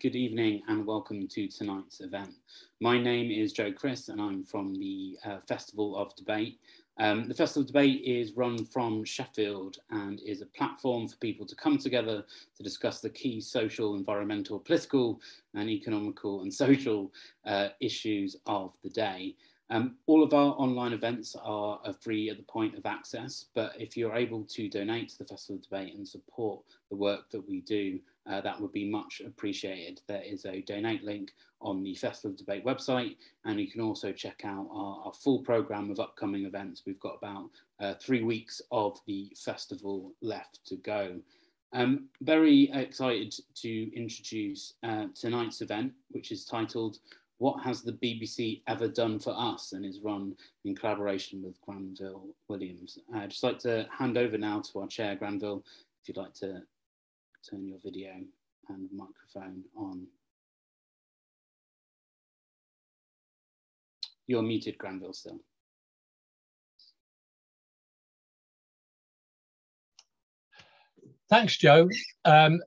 Good evening and welcome to tonight's event. My name is Joe Chris and I'm from the uh, Festival of Debate. Um, the Festival of Debate is run from Sheffield and is a platform for people to come together to discuss the key social, environmental, political and economical and social uh, issues of the day. Um, all of our online events are, are, free at the point of access, but if you're able to donate to the Festival of Debate and support the work that we do, uh, that would be much appreciated. There is a donate link on the Festival of Debate website, and you can also check out our, our full programme of upcoming events. We've got about uh, three weeks of the festival left to go. I'm very excited to introduce uh, tonight's event, which is titled what has the BBC ever done for us and is run in collaboration with Granville Williams. I'd just like to hand over now to our chair, Granville, if you'd like to turn your video and microphone on. You're muted, Granville, still. Thanks, Joe. Um,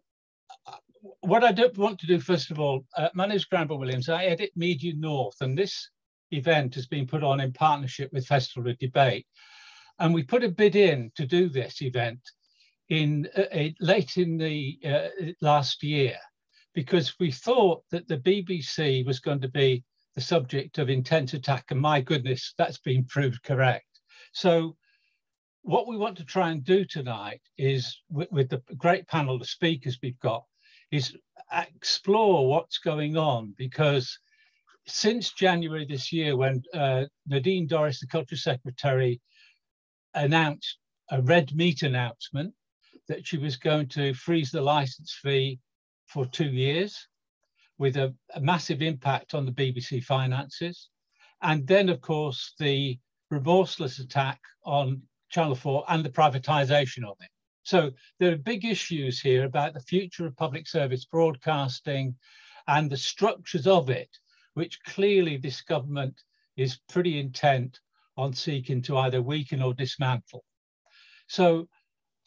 what I do want to do, first of all, uh, my name is Granville Williams. I edit Media North, and this event has been put on in partnership with Festival of Debate. And we put a bid in to do this event in uh, uh late in the uh, last year because we thought that the BBC was going to be the subject of intense attack. And my goodness, that's been proved correct. So what we want to try and do tonight is with, with the great panel of speakers we've got is explore what's going on because since January this year, when uh, Nadine Dorries, the Culture Secretary, announced a red meat announcement that she was going to freeze the license fee for two years with a, a massive impact on the BBC finances. And then, of course, the remorseless attack on Channel 4 and the privatization of it. So there are big issues here about the future of public service broadcasting and the structures of it, which clearly this government is pretty intent on seeking to either weaken or dismantle. So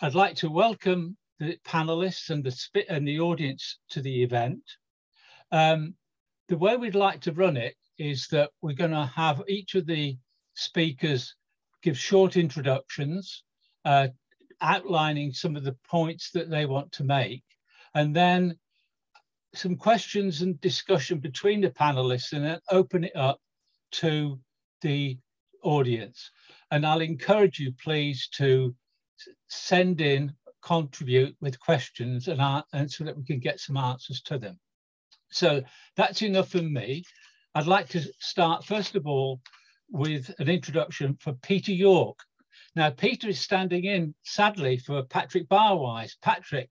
I'd like to welcome the panelists and the, and the audience to the event. Um, the way we'd like to run it is that we're going to have each of the speakers give short introductions, uh, outlining some of the points that they want to make, and then some questions and discussion between the panelists, and then open it up to the audience. And I'll encourage you, please, to send in, contribute with questions, and, and so that we can get some answers to them. So that's enough from me. I'd like to start, first of all, with an introduction for Peter York, now, Peter is standing in, sadly, for Patrick Barwise. Patrick,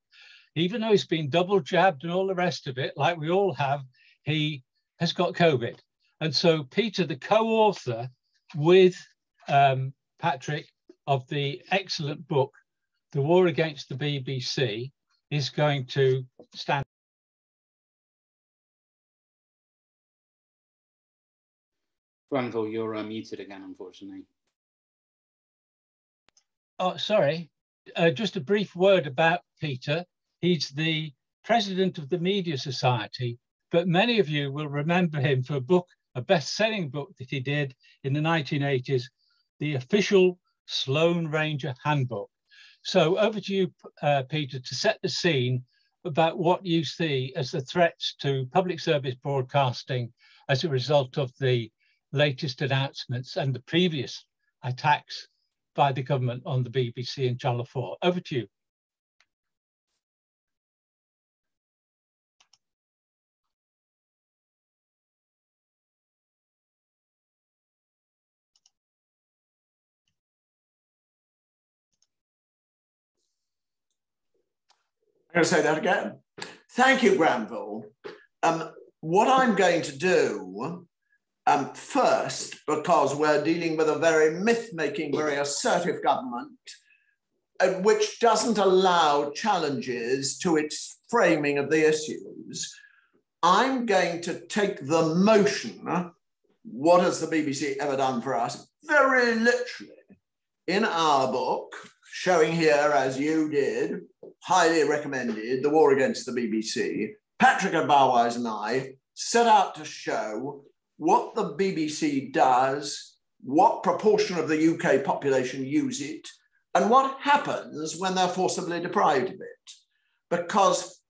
even though he's been double jabbed and all the rest of it, like we all have, he has got COVID. And so, Peter, the co author with um, Patrick of the excellent book, The War Against the BBC, is going to stand. Granville, you're uh, muted again, unfortunately. Oh, sorry. Uh, just a brief word about Peter. He's the president of the Media Society, but many of you will remember him for a book, a best-selling book that he did in the 1980s, the official Sloane Ranger Handbook. So over to you, uh, Peter, to set the scene about what you see as the threats to public service broadcasting as a result of the latest announcements and the previous attacks by the government on the BBC and Channel 4. Over to you. I'm going to say that again. Thank you, Granville. Um, what I'm going to do um, first, because we're dealing with a very myth making, very assertive government, uh, which doesn't allow challenges to its framing of the issues. I'm going to take the motion, what has the BBC ever done for us, very literally in our book, showing here, as you did, highly recommended The War Against the BBC, Patrick Barwise and I set out to show what the BBC does, what proportion of the UK population use it, and what happens when they're forcibly deprived of it. Because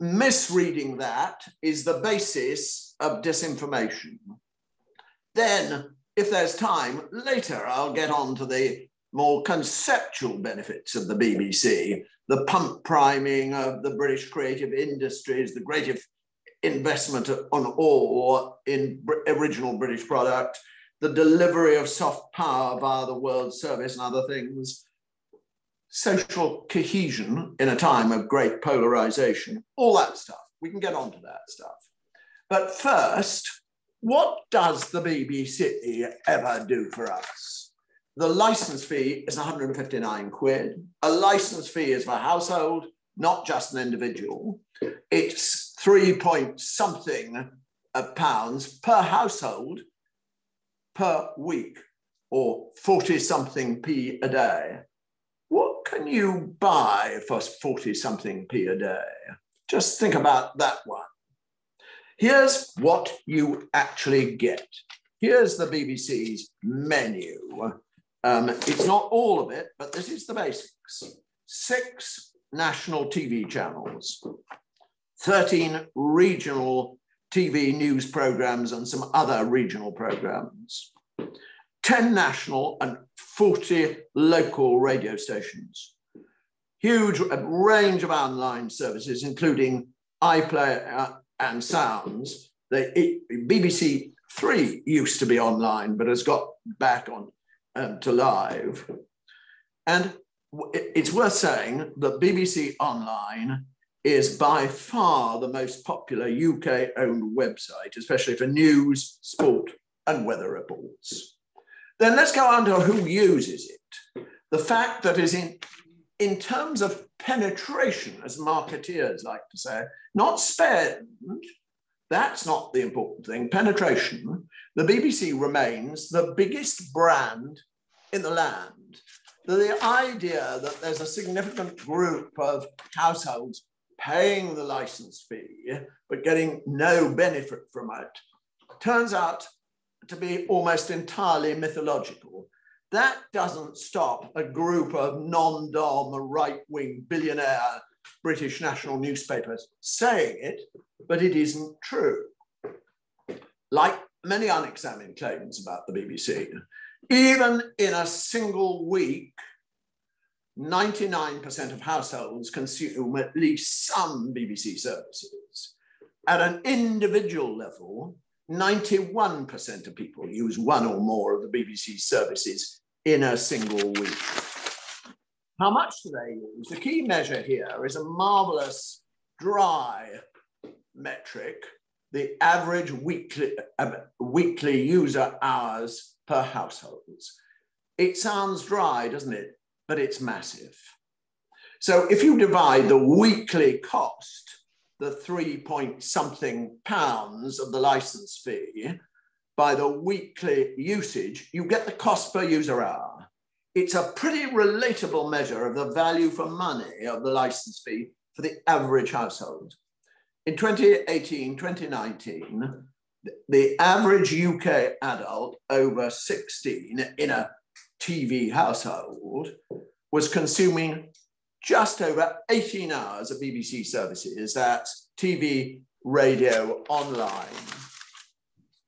misreading that is the basis of disinformation. Then, if there's time, later I'll get on to the more conceptual benefits of the BBC, the pump priming of the British creative industries, the great investment on all in original British product, the delivery of soft power via the World Service and other things, social cohesion in a time of great polarization, all that stuff. We can get on to that stuff. But first, what does the BBC ever do for us? The license fee is 159 quid. A license fee is for a household, not just an individual. It's three point something pounds per household per week or 40 something p a day. What can you buy for 40 something p a day? Just think about that one. Here's what you actually get. Here's the BBC's menu. Um, it's not all of it, but this is the basics. Six national TV channels, 13 regional TV news programs and some other regional programs, 10 national and 40 local radio stations, huge range of online services, including iPlayer and Sounds. The BBC Three used to be online, but has got back on um, to live. And it's worth saying that BBC Online is by far the most popular UK owned website, especially for news, sport, and weather reports. Then let's go on to who uses it. The fact that is in, in terms of penetration, as marketeers like to say, not spend, that's not the important thing. Penetration, the BBC remains the biggest brand in the land. The idea that there's a significant group of households paying the license fee, but getting no benefit from it, turns out to be almost entirely mythological. That doesn't stop a group of non dom, right wing billionaire British national newspapers saying it, but it isn't true. Like many unexamined claims about the BBC, even in a single week, 99% of households consume at least some BBC services. At an individual level, 91% of people use one or more of the BBC services in a single week. How much do they use? The key measure here is a marvelous dry metric, the average weekly, uh, weekly user hours per households. It sounds dry, doesn't it? But it's massive. So if you divide the weekly cost, the three point something pounds of the license fee, by the weekly usage, you get the cost per user hour. It's a pretty relatable measure of the value for money of the license fee for the average household. In 2018, 2019, the average UK adult over 16 in a TV household was consuming just over 18 hours of BBC services, that's TV, radio, online,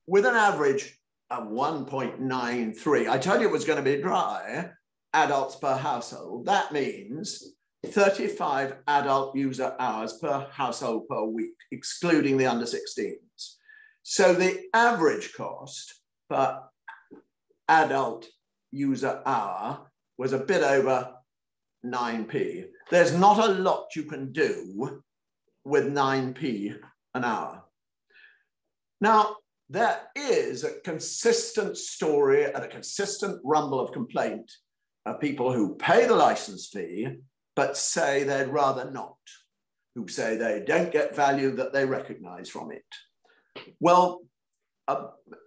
with an average of 1.93. I told you it was going to be dry, eh? adults per household. That means 35 adult user hours per household per week, excluding the under 16s. So the average cost per adult user hour was a bit over 9p. There's not a lot you can do with 9p an hour. Now, there is a consistent story and a consistent rumble of complaint of people who pay the license fee, but say they'd rather not, who say they don't get value that they recognize from it. Well,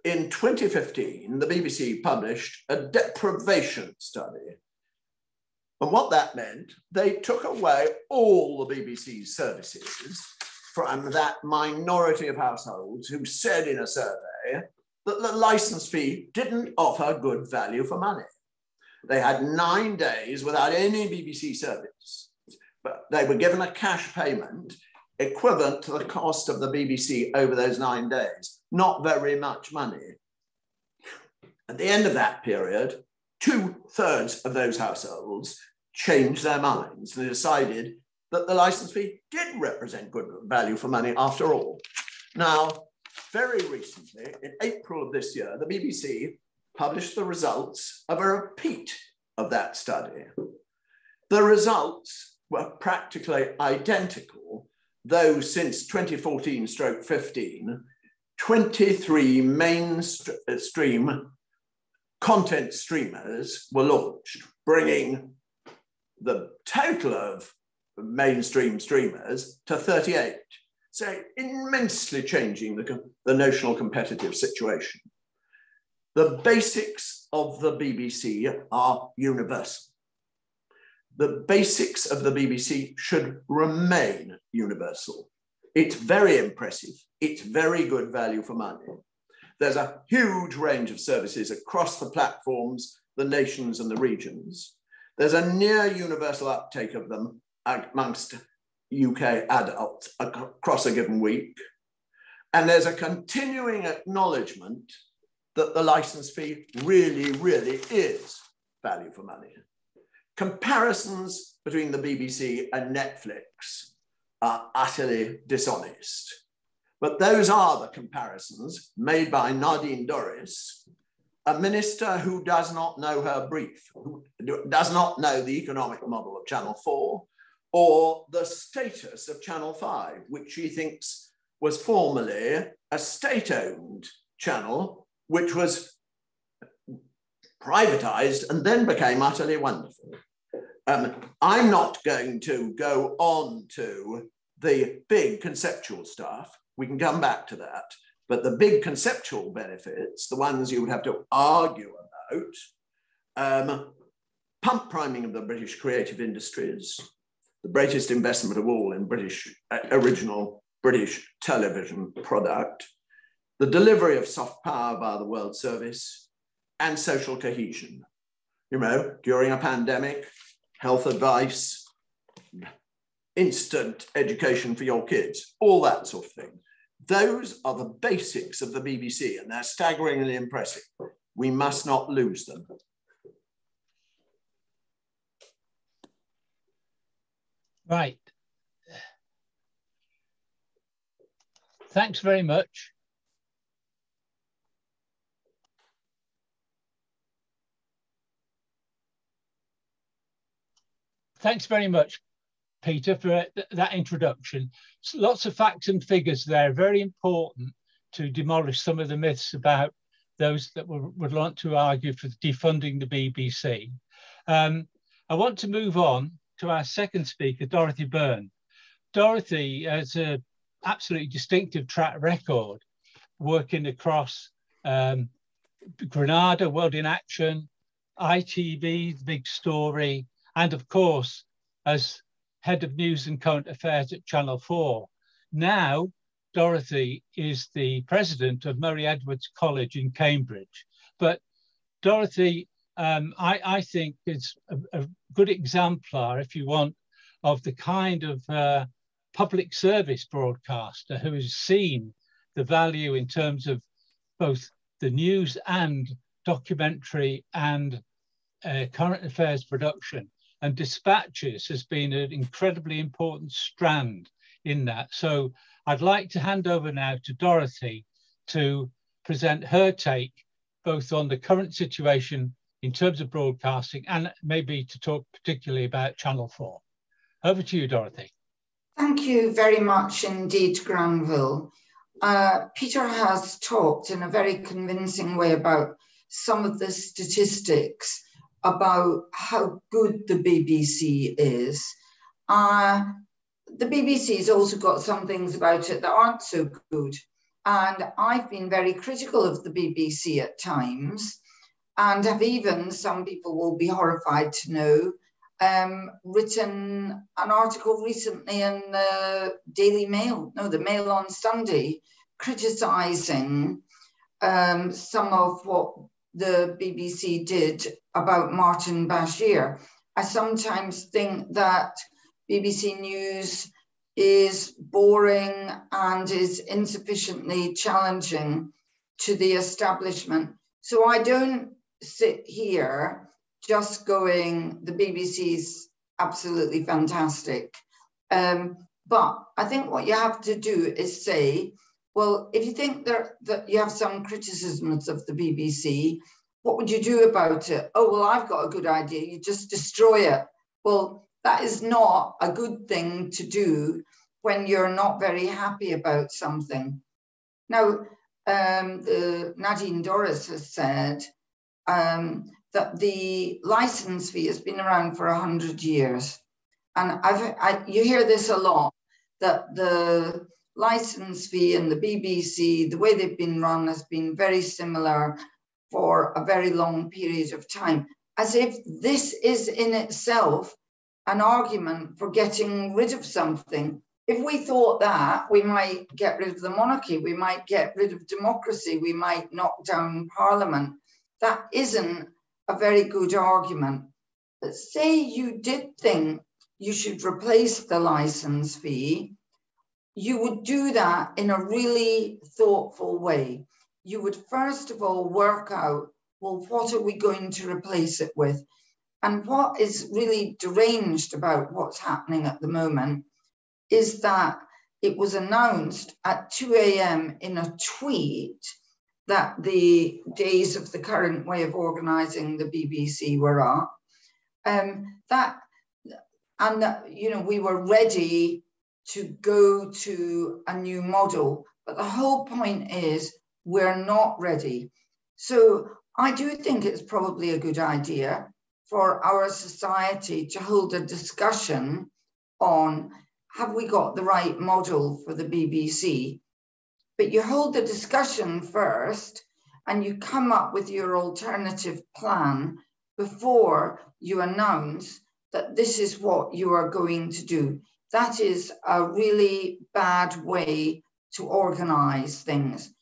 in 2015, the BBC published a deprivation study. And what that meant, they took away all the BBC's services from that minority of households who said in a survey that the license fee didn't offer good value for money. They had nine days without any BBC service, but they were given a cash payment equivalent to the cost of the BBC over those nine days. Not very much money. At the end of that period, two thirds of those households changed their minds. They decided that the license fee did represent good value for money after all. Now, very recently, in April of this year, the BBC published the results of a repeat of that study. The results were practically identical, though since 2014 stroke 15, 23 mainstream uh, content streamers were launched, bringing the total of mainstream streamers to 38. So immensely changing the, the notional competitive situation. The basics of the BBC are universal. The basics of the BBC should remain universal. It's very impressive. It's very good value for money. There's a huge range of services across the platforms, the nations and the regions. There's a near universal uptake of them amongst UK adults across a given week. And there's a continuing acknowledgement that the license fee really, really is value for money. Comparisons between the BBC and Netflix are utterly dishonest. But those are the comparisons made by Nadine Dorries, a minister who does not know her brief, who does not know the economic model of Channel 4 or the status of Channel 5, which she thinks was formerly a state owned channel which was privatized and then became utterly wonderful. Um, I'm not going to go on to the big conceptual stuff. We can come back to that. But the big conceptual benefits, the ones you would have to argue about, um, pump priming of the British creative industries, the greatest investment of all in British, uh, original British television product, the delivery of soft power via the World Service, and social cohesion. You know, during a pandemic, health advice, instant education for your kids, all that sort of thing. Those are the basics of the BBC, and they're staggeringly impressive. We must not lose them. Right. Thanks very much. Thanks very much, Peter, for that introduction. Lots of facts and figures there, very important to demolish some of the myths about those that would want to argue for defunding the BBC. Um, I want to move on to our second speaker, Dorothy Byrne. Dorothy has an absolutely distinctive track record working across um, Granada, World in Action, ITV, The Big Story, and of course, as head of news and current affairs at Channel 4. Now, Dorothy is the president of Murray Edwards College in Cambridge. But Dorothy, um, I, I, think, is a, a, good exemplar, if you want, of the kind of uh, public service broadcaster who has seen the value in terms of both the news and documentary and uh, current affairs production and dispatches has been an incredibly important strand in that. So I'd like to hand over now to Dorothy to present her take both on the current situation in terms of broadcasting and maybe to talk particularly about Channel 4. Over to you, Dorothy. Thank you very much indeed, Granville. Uh, Peter has talked in a very convincing way about some of the statistics about how good the BBC is. Uh, the BBC's also got some things about it that aren't so good. And I've been very critical of the BBC at times, and have even, some people will be horrified to know, um, written an article recently in the Daily Mail, no, the Mail on Sunday, criticising um, some of what the BBC did about Martin Bashir. I sometimes think that BBC News is boring and is insufficiently challenging to the establishment. So I don't sit here just going, the BBC's absolutely fantastic. Um, but I think what you have to do is say, well, if you think that, that you have some criticisms of the BBC, what would you do about it? Oh, well, I've got a good idea. You just destroy it. Well, that is not a good thing to do when you're not very happy about something. Now, um, the, Nadine Dorries has said um, that the license fee has been around for 100 years. And I've, I, you hear this a lot, that the license fee and the BBC, the way they've been run has been very similar for a very long period of time, as if this is in itself an argument for getting rid of something. If we thought that, we might get rid of the monarchy, we might get rid of democracy, we might knock down parliament. That isn't a very good argument. But say you did think you should replace the license fee, you would do that in a really thoughtful way. You would first of all work out, well, what are we going to replace it with? And what is really deranged about what's happening at the moment is that it was announced at 2 a.m. in a tweet that the days of the current way of organizing the BBC were up. Um, that and that, you know we were ready to go to a new model, but the whole point is we're not ready. So I do think it's probably a good idea for our society to hold a discussion on have we got the right model for the BBC but you hold the discussion first and you come up with your alternative plan before you announce that this is what you are going to do. That is a really bad way to organize things.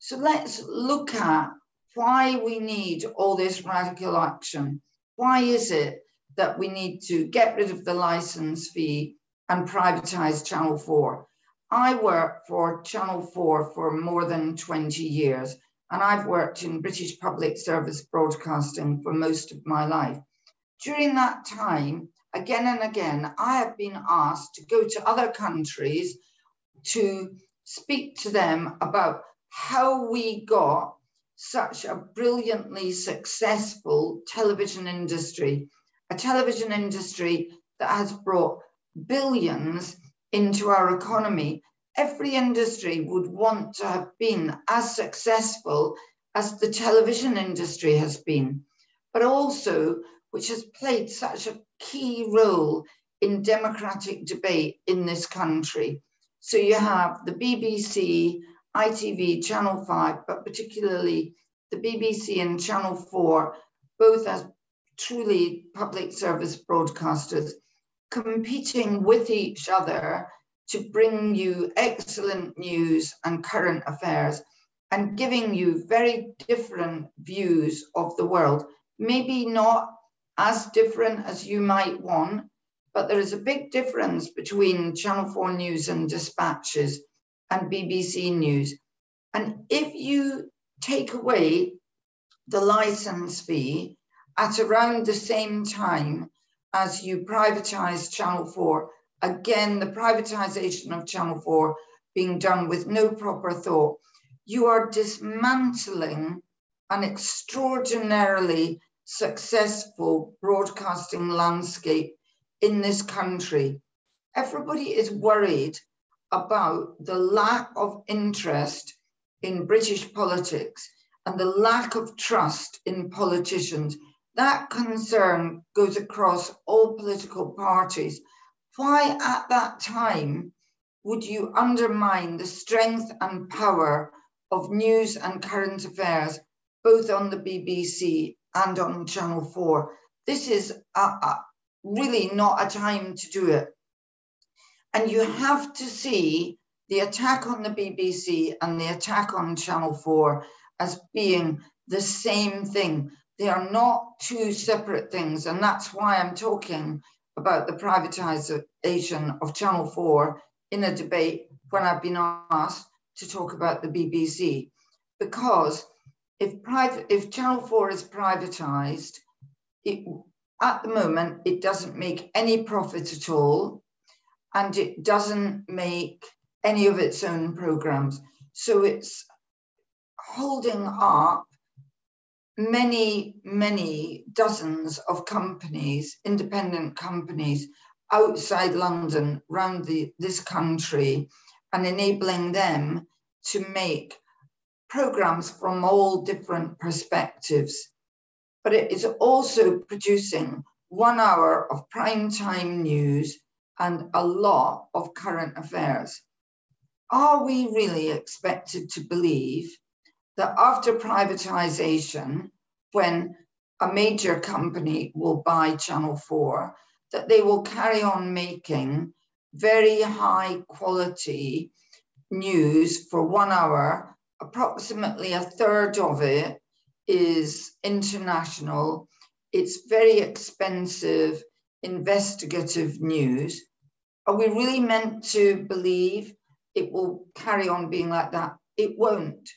So let's look at why we need all this radical action. Why is it that we need to get rid of the license fee and privatize Channel 4? I worked for Channel 4 for more than 20 years, and I've worked in British public service broadcasting for most of my life. During that time, again and again, I have been asked to go to other countries to speak to them about how we got such a brilliantly successful television industry, a television industry that has brought billions into our economy, every industry would want to have been as successful as the television industry has been, but also which has played such a key role in democratic debate in this country. So you have the BBC, ITV, Channel 5, but particularly the BBC and Channel 4, both as truly public service broadcasters, competing with each other to bring you excellent news and current affairs and giving you very different views of the world. Maybe not as different as you might want, but there is a big difference between Channel 4 News and Dispatches and BBC News. And if you take away the license fee at around the same time as you privatize Channel 4. Again, the privatization of Channel 4 being done with no proper thought. You are dismantling an extraordinarily successful broadcasting landscape in this country. Everybody is worried about the lack of interest in British politics and the lack of trust in politicians that concern goes across all political parties. Why at that time would you undermine the strength and power of news and current affairs, both on the BBC and on Channel 4? This is a, a, really not a time to do it. And you have to see the attack on the BBC and the attack on Channel 4 as being the same thing. They are not two separate things. And that's why I'm talking about the privatization of Channel 4 in a debate when I've been asked to talk about the BBC. Because if private, if Channel 4 is privatized, it, at the moment, it doesn't make any profit at all, and it doesn't make any of its own programs. So it's holding up many, many dozens of companies, independent companies outside London, around the, this country, and enabling them to make programs from all different perspectives. But it is also producing one hour of prime time news and a lot of current affairs. Are we really expected to believe that after privatization, when a major company will buy Channel 4, that they will carry on making very high quality news for one hour. Approximately a third of it is international. It's very expensive investigative news. Are we really meant to believe it will carry on being like that? It won't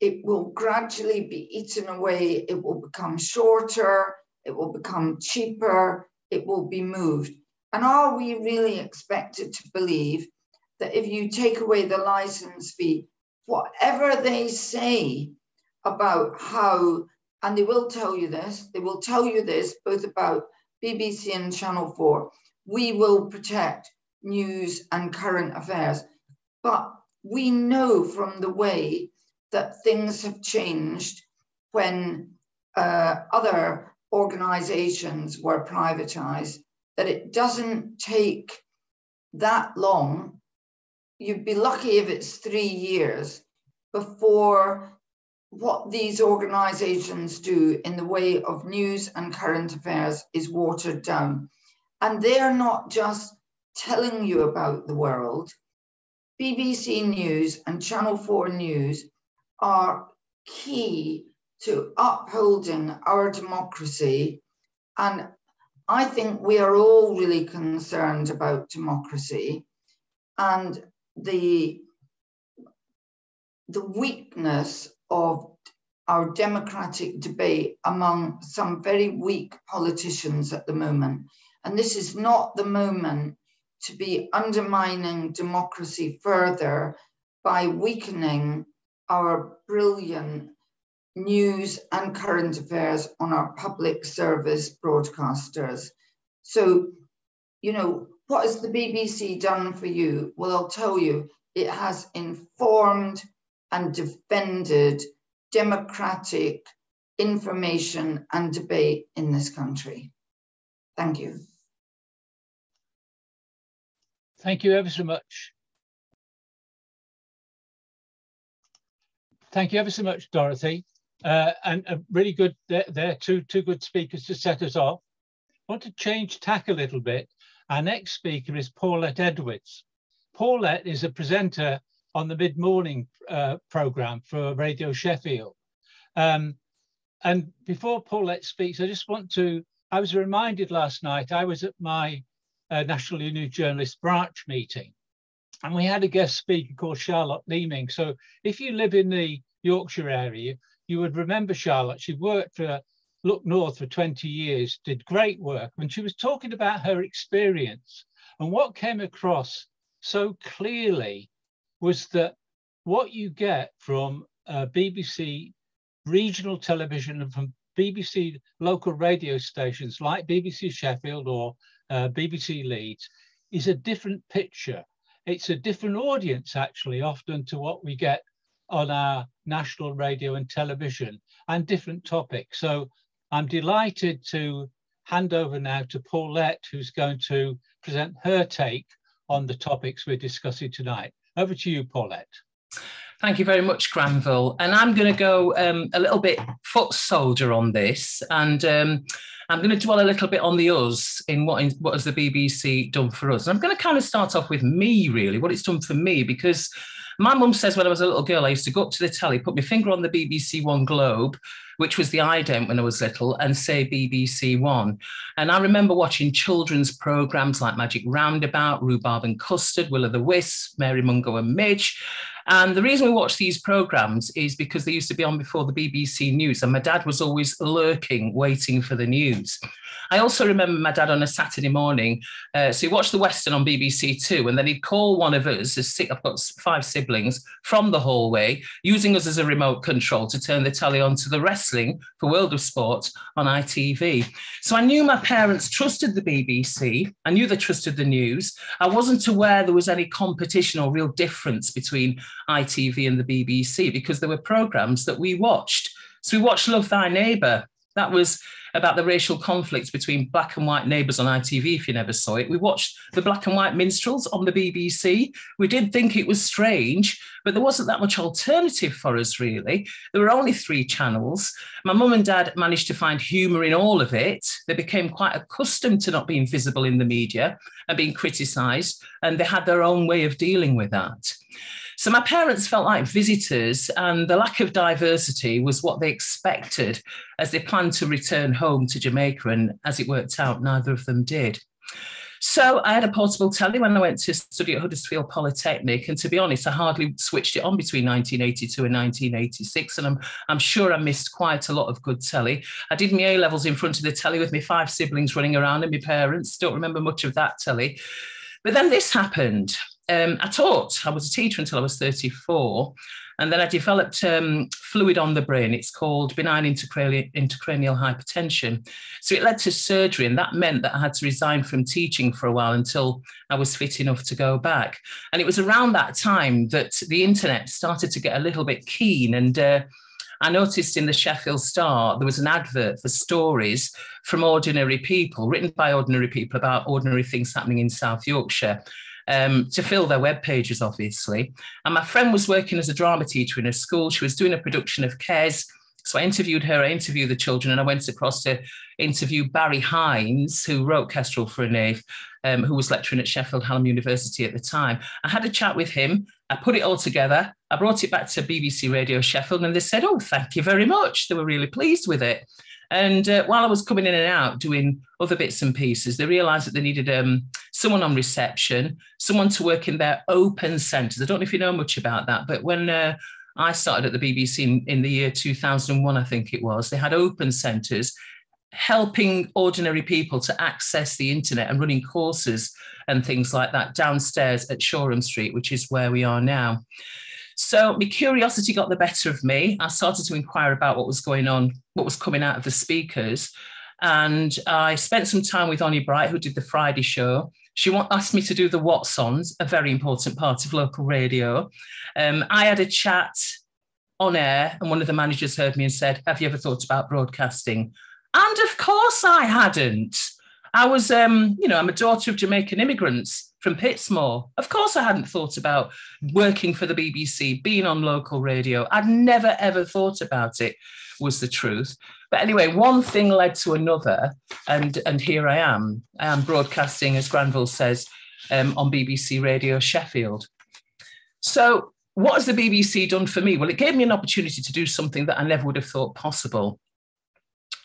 it will gradually be eaten away. It will become shorter. It will become cheaper. It will be moved. And are we really expected to believe that if you take away the license fee, whatever they say about how, and they will tell you this, they will tell you this both about BBC and Channel 4, we will protect news and current affairs. But we know from the way that things have changed when uh, other organizations were privatized, that it doesn't take that long. You'd be lucky if it's three years before what these organizations do in the way of news and current affairs is watered down. And they're not just telling you about the world. BBC News and Channel 4 News are key to upholding our democracy. And I think we are all really concerned about democracy and the, the weakness of our democratic debate among some very weak politicians at the moment. And this is not the moment to be undermining democracy further by weakening our brilliant news and current affairs on our public service broadcasters. So, you know, what has the BBC done for you? Well, I'll tell you, it has informed and defended democratic information and debate in this country. Thank you. Thank you ever so much. Thank you ever so much, Dorothy. Uh, and a really good, they're, they're, two, two good speakers to set us off. I want to change tack a little bit. Our next speaker is Paulette Edwards. Paulette is a presenter on the mid-morning uh, program for Radio Sheffield. Um, and before Paulette speaks, I just want to, I was reminded last night, I was at my uh, National Union Journalist branch meeting and we had a guest speaker called Charlotte Leeming. So if you live in the Yorkshire area, you would remember Charlotte. She worked for Look North for 20 years, did great work. When she was talking about her experience and what came across so clearly was that what you get from uh, BBC regional television and from BBC local radio stations like BBC Sheffield or uh, BBC Leeds is a different picture it's a different audience actually often to what we get on our national radio and television and different topics. So I'm delighted to hand over now to Paulette, who's going to present her take on the topics we're discussing tonight. Over to you, Paulette. Thank you very much, Granville. And I'm going to go um, a little bit foot soldier on this and um, I'm going to dwell a little bit on the us in what in, what has the BBC done for us. And I'm going to kind of start off with me, really, what it's done for me, because my mum says when I was a little girl, I used to go up to the telly, put my finger on the BBC One globe, which was the ident when I was little, and say BBC One. And I remember watching children's programs like Magic Roundabout, Rhubarb and Custard, Will o' the Wisp, Mary Mungo and Midge. And the reason we watch these programs is because they used to be on before the BBC News, and my dad was always lurking, waiting for the news. I also remember my dad on a Saturday morning. Uh, so he watched the Western on BBC Two, and then he'd call one of us, I've got five siblings, from the hallway, using us as a remote control to turn the telly on to the wrestling for World of Sport on ITV. So I knew my parents trusted the BBC. I knew they trusted the news. I wasn't aware there was any competition or real difference between ITV and the BBC because there were programs that we watched. So we watched Love Thy Neighbour. That was about the racial conflict between black and white neighbours on ITV, if you never saw it. We watched the black and white minstrels on the BBC. We did think it was strange, but there wasn't that much alternative for us, really. There were only three channels. My mum and dad managed to find humour in all of it. They became quite accustomed to not being visible in the media and being criticised, and they had their own way of dealing with that. So my parents felt like visitors, and the lack of diversity was what they expected as they planned to return home to Jamaica. And as it worked out, neither of them did. So I had a portable telly when I went to study at Huddersfield Polytechnic, and to be honest, I hardly switched it on between 1982 and 1986, and I'm I'm sure I missed quite a lot of good telly. I did my A levels in front of the telly with my five siblings running around and my parents. Don't remember much of that telly, but then this happened um, I taught. I was a teacher until I was 34. And then I developed um, fluid on the brain. It's called benign intracranial hypertension. So it led to surgery, and that meant that I had to resign from teaching for a while until I was fit enough to go back. And it was around that time that the internet started to get a little bit keen. And uh, I noticed in the Sheffield Star there was an advert for stories from ordinary people, written by ordinary people about ordinary things happening in South Yorkshire um, to fill their web pages, obviously. And my friend was working as a drama teacher in a school. She was doing a production of Kes. So I interviewed her, I interviewed the children, and I went across to interview Barry Hines, who wrote Kestrel for a Knave, um, who was lecturing at Sheffield Hallam University at the time. I had a chat with him. I put it all together. I brought it back to BBC Radio Sheffield, and they said, Oh, thank you very much. They were really pleased with it. And uh, while I was coming in and out doing other bits and pieces, they realised that they needed um, someone on reception, someone to work in their open centres. I don't know if you know much about that, but when uh, I started at the BBC in, in the year 2001, I think it was, they had open centres helping ordinary people to access the internet and running courses and things like that downstairs at Shoreham Street, which is where we are now. So my curiosity got the better of me. I started to inquire about what was going on, what was coming out of the speakers. And I spent some time with Oni Bright, who did the Friday show. She asked me to do the Watsons, a very important part of local radio. Um, I had a chat on air, and one of the managers heard me and said, Have you ever thought about broadcasting? And of course I hadn't. I was, um, you know, I'm a daughter of Jamaican immigrants from Pitsmoor. Of course, I hadn't thought about working for the BBC, being on local radio. I'd never, ever thought about it, was the truth. But anyway, one thing led to another, and, and here I am. I am broadcasting, as Granville says, um, on BBC Radio Sheffield. So, what has the BBC done for me? Well, it gave me an opportunity to do something that I never would have thought possible.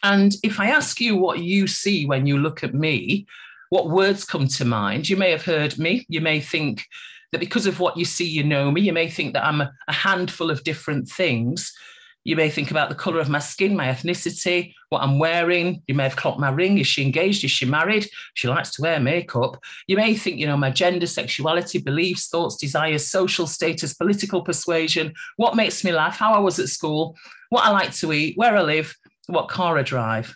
And if I ask you what you see when you look at me, what words come to mind. You may have heard me. You may think that because of what you see, you know me. You may think that I'm a, handful of different things. You may think about the colour of my skin, my ethnicity, what I'm wearing. You may have clocked my ring. Is she engaged? Is she married? She likes to wear makeup. You may think, you know, my gender, sexuality, beliefs, thoughts, desires, social status, political persuasion, what makes me laugh, how I was at school, what I like to eat, where I live, what car I drive.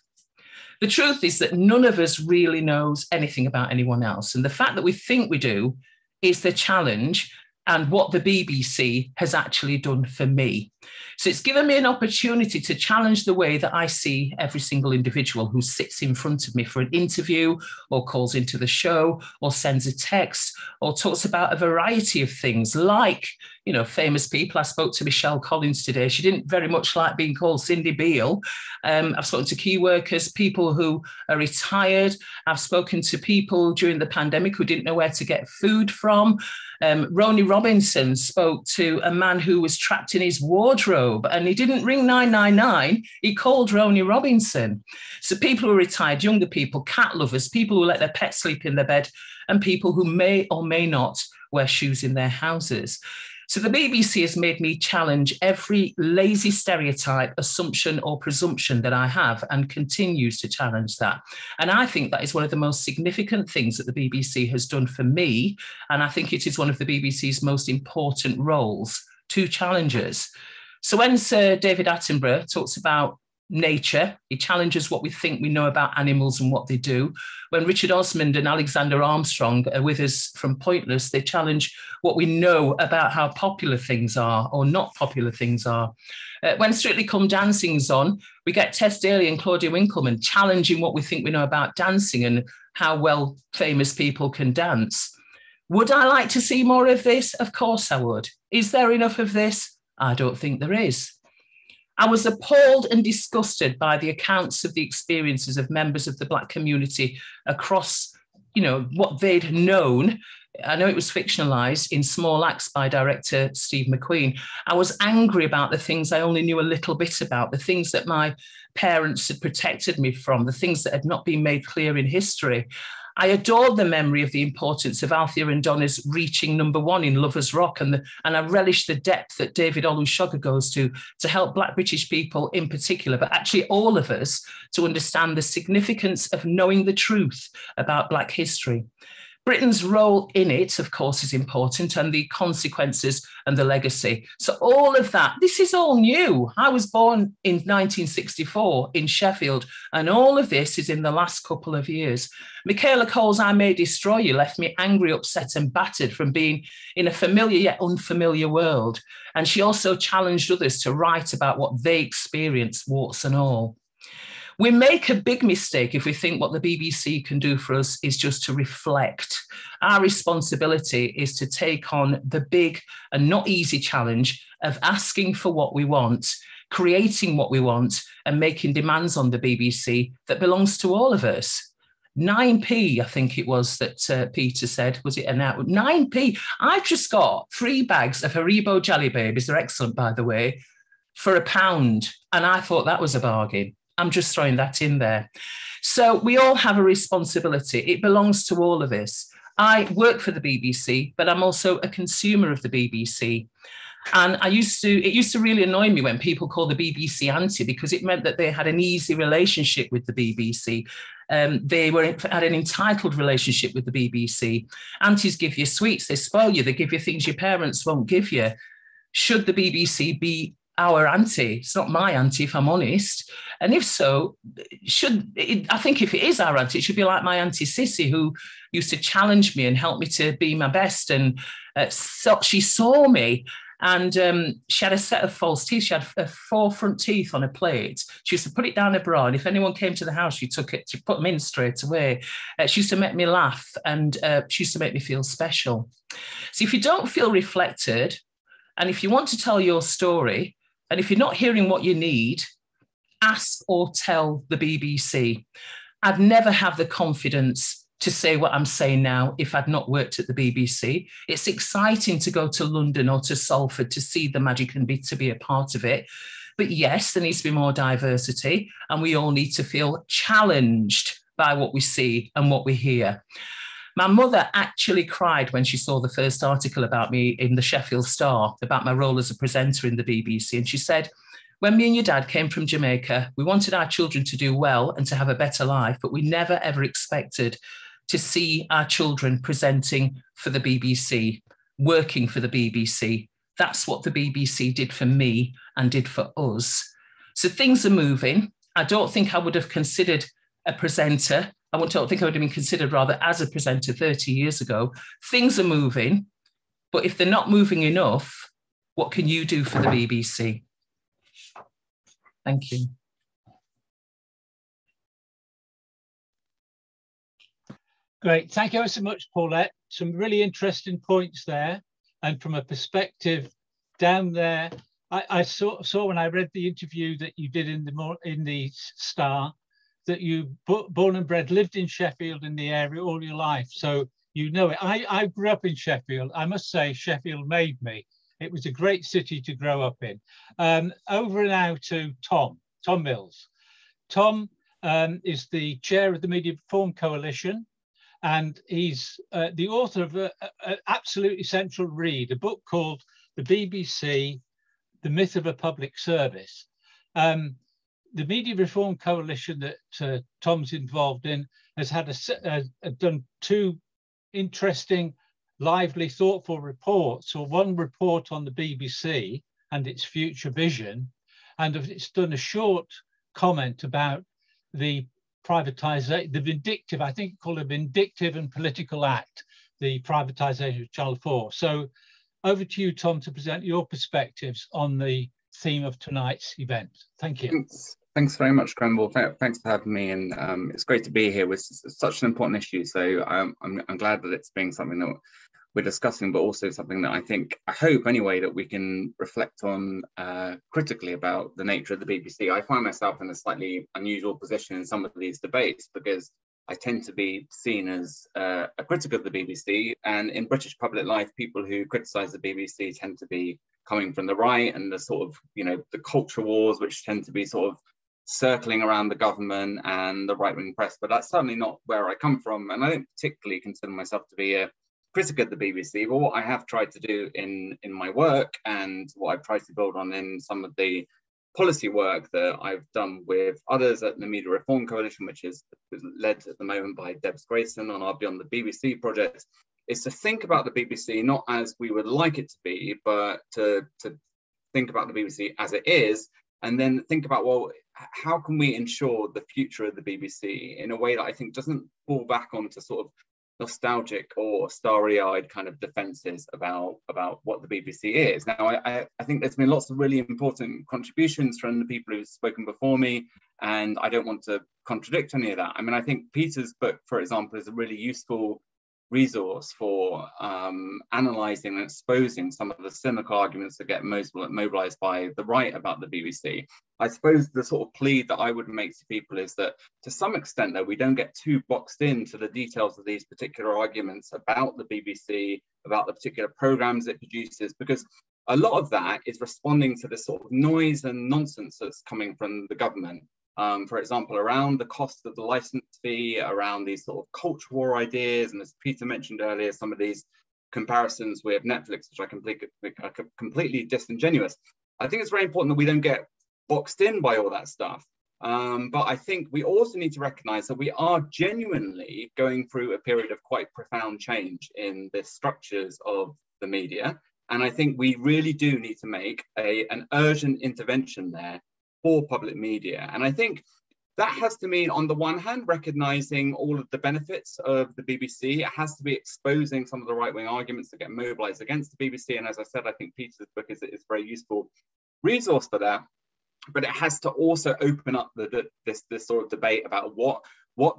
The truth is that none of us really knows anything about anyone else. And the fact that we think we do is the challenge and what the BBC has actually done for me. So it's given me an opportunity to challenge the way that I see every single individual who sits in front of me for an interview or calls into the show or sends a text or talks about a variety of things like, you know, famous people. I spoke to Michelle Collins today. She didn't very much like being called Cindy Beale. Um, I've spoken to key workers, people who are retired. I've spoken to people during the pandemic who didn't know where to get food from. Um, Rony Robinson spoke to a man who was trapped in his wardrobe and he didn't ring 999, he called Rony Robinson. So people who are retired, younger people, cat lovers, people who let their pets sleep in their bed, and people who may or may not wear shoes in their houses. So the BBC has made me challenge every lazy stereotype, assumption, or presumption that I have and continues to challenge that. And I think that is one of the most significant things that the BBC has done for me. And I think it is one of the BBC's most important roles to challengers. So when Sir David Attenborough talks about nature. He challenges what we think we know about animals and what they do. When Richard Osman and Alexander Armstrong are with us from Pointless, they challenge what we know about how popular things are or not popular things are. Uh, when Strictly Come Dancing's on, we get Tess Daly and Claudia Winkleman challenging what we think we know about dancing and how well famous people can dance. Would I like to see more of this? Of course I would. Is there enough of this? I don't think there is. I was appalled and disgusted by the accounts of the experiences of members of the Black community across, you know, what they'd known. I know it was fictionalized in Small Axe by director Steve McQueen. I was angry about the things I only knew a little bit about, the things that my parents had protected me from, the things that had not been made clear in history. I adored the memory of the importance of Althea and Donna's reaching number one in Lovers Rock, and, the, and I relish the depth that David Olusoga goes to to help Black British people in particular, but actually all of us to understand the significance of knowing the truth about Black history. Britain's role in it, of course, is important, and the consequences and the legacy. So, all of that, this is all new. I was born in 1964 in Sheffield, and all of this is in the last couple of years. Michaela Coel's I May Destroy You left me angry, upset, and battered from being in a familiar yet unfamiliar world. And she also challenged others to write about what they experienced, warts and all. We make a big mistake if we think what the BBC can do for us is just to reflect. Our responsibility is to take on the big and not easy challenge of asking for what we want, creating what we want, and making demands on the BBC that belongs to all of us. 9p, I think it was that uh, Peter said, was it an out? 9p. I've just got three bags of Haribo jelly babies. They're excellent, by the way, for a pound. And I thought that was a bargain. I'm just throwing that in there. So we all have a responsibility. It belongs to all of us. I work for the BBC, but I'm also a consumer of the BBC. And I used to, it used to really annoy me when people call the BBC auntie because it meant that they had an easy relationship with the BBC. Um, they were had an entitled relationship with the BBC. Aunties give you sweets, they spoil you, they give you things your parents won't give you. Should the BBC be our auntie. It's not my auntie, if I'm honest. And if so, should it, I think if it is our auntie, it should be like my auntie Sissy, who used to challenge me and help me to be my best. And uh, so she saw me. And um, she had a set of false teeth. She had four front teeth on a plate. She used to put it down her bra, and if anyone came to the house, she took it. She put them in straight away. Uh, she used to make me laugh, and uh, she used to make me feel special. So if you don't feel reflected, and if you want to tell your story, and if you're not hearing what you need, ask or tell the BBC. I'd never have the confidence to say what I'm saying now if I'd not worked at the BBC. It's exciting to go to London or to Salford to see the magic and be to be a part of it. But yes, there needs to be more diversity, and we all need to feel challenged by what we see and what we hear. My mother actually cried when she saw the first article about me in the Sheffield Star about my role as a presenter in the BBC. And she said, when me and your dad came from Jamaica, we wanted our children to do well and to have a better life, but we never ever expected to see our children presenting for the BBC, working for the BBC. That's what the BBC did for me and did for us. So things are moving. I don't think I would have considered a presenter I don't think I would have been considered rather as a presenter 30 years ago. Things are moving, but if they're not moving enough, what can you do for the BBC? Thank you. Great. Thank you so much, Paulette. Some really interesting points there. And from a perspective down there, I, I saw, saw when I read the interview that you did in the in the Star that you born and bred lived in Sheffield in the area all your life. So you know it. I, I grew up in Sheffield. I must say Sheffield made me. It was a great city to grow up in. Um, over now to Tom, Tom Mills. Tom um, is the chair of the Media Reform Coalition and he's uh, the author of an absolutely essential read, a book called The BBC, The Myth of a Public Service. Um, the Media Reform Coalition that uh, Tom's involved in has had a, uh, done two interesting, lively, thoughtful reports, or one report on the BBC and its future vision, and it's done a short comment about the privatization, the vindictive, I think called a vindictive and political act, the privatization of Channel 4. So over to you, Tom, to present your perspectives on the theme of tonight's event. Thank you. Thanks, Thanks very much, Granville. Thanks for having me, and um, it's great to be here with such an important issue. So um, I'm, I'm glad that it's being something that we're discussing, but also something that I think, I hope anyway, that we can reflect on uh, critically about the nature of the BBC. I find myself in a slightly unusual position in some of these debates because I tend to be seen as uh, a critic of the BBC, and in British public life, people who criticise the BBC tend to be coming from the right and the sort of, you know, the culture wars, which tend to be sort of circling around the government and the right-wing press, but that's certainly not where I come from. And I don't particularly consider myself to be a critic of the BBC, but what I have tried to do in, in my work and what I've tried to build on in some of the policy work that I've done with others at the Media Reform Coalition, which is led at the moment by Debs Grayson on our Beyond the BBC project, is to think about the BBC not as we would like it to be, but to, to think about the BBC as it is, and then think about, well, how can we ensure the future of the BBC in a way that I think doesn't fall back onto sort of nostalgic or starry-eyed kind of defenses about about what the BBC is. Now, I, I think there's been lots of really important contributions from the people who've spoken before me, and I don't want to contradict any of that. I mean, I think Peter's book, for example, is a really useful resource for um, analysing and exposing some of the cynical arguments that get mobilised by the right about the BBC. I suppose the sort of plea that I would make to people is that to some extent, though, we don't get too boxed into the details of these particular arguments about the BBC, about the particular programmes it produces, because a lot of that is responding to the sort of noise and nonsense that's coming from the government um, for example, around the cost of the license fee, around these sort of culture war ideas, and as Peter mentioned earlier, some of these comparisons with Netflix, which completely, are completely disingenuous. I think it's very important that we don't get boxed in by all that stuff. Um, but I think we also need to recognize that we are genuinely going through a period of quite profound change in the structures of the media. And I think we really do need to make a, an urgent intervention there for public media. And I think that has to mean, on the one hand, recognizing all of the benefits of the BBC. It has to be exposing some of the right wing arguments that get mobilized against the BBC. And as I said, I think Peter's book is, is a very useful resource for that. But it has to also open up the, the, this, this sort of debate about what, what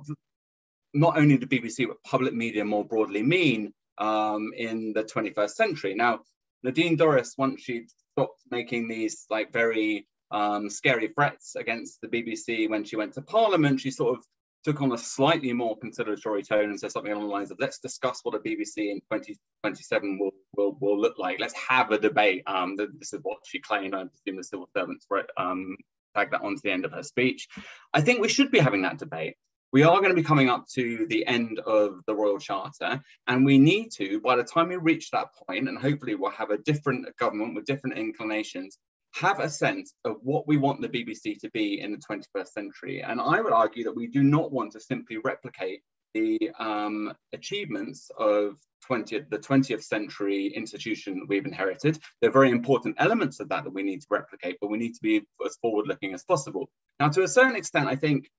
not only the BBC, but public media more broadly mean um, in the 21st century. Now, Nadine Dorries, once she stopped making these like very um, scary threats against the BBC when she went to Parliament, she sort of took on a slightly more conciliatory tone and said something along the lines of let's discuss what a BBC in 2027 will, will, will look like. Let's have a debate. Um, this is what she claimed. I presume the civil servants um, tagged that on to the end of her speech. I think we should be having that debate. We are going to be coming up to the end of the Royal Charter, and we need to, by the time we reach that point, and hopefully we'll have a different government with different inclinations, have a sense of what we want the BBC to be in the 21st century. And I would argue that we do not want to simply replicate the um, achievements of 20th, the 20th century institution that we've inherited. There are very important elements of that that we need to replicate, but we need to be as forward looking as possible. Now, to a certain extent, I think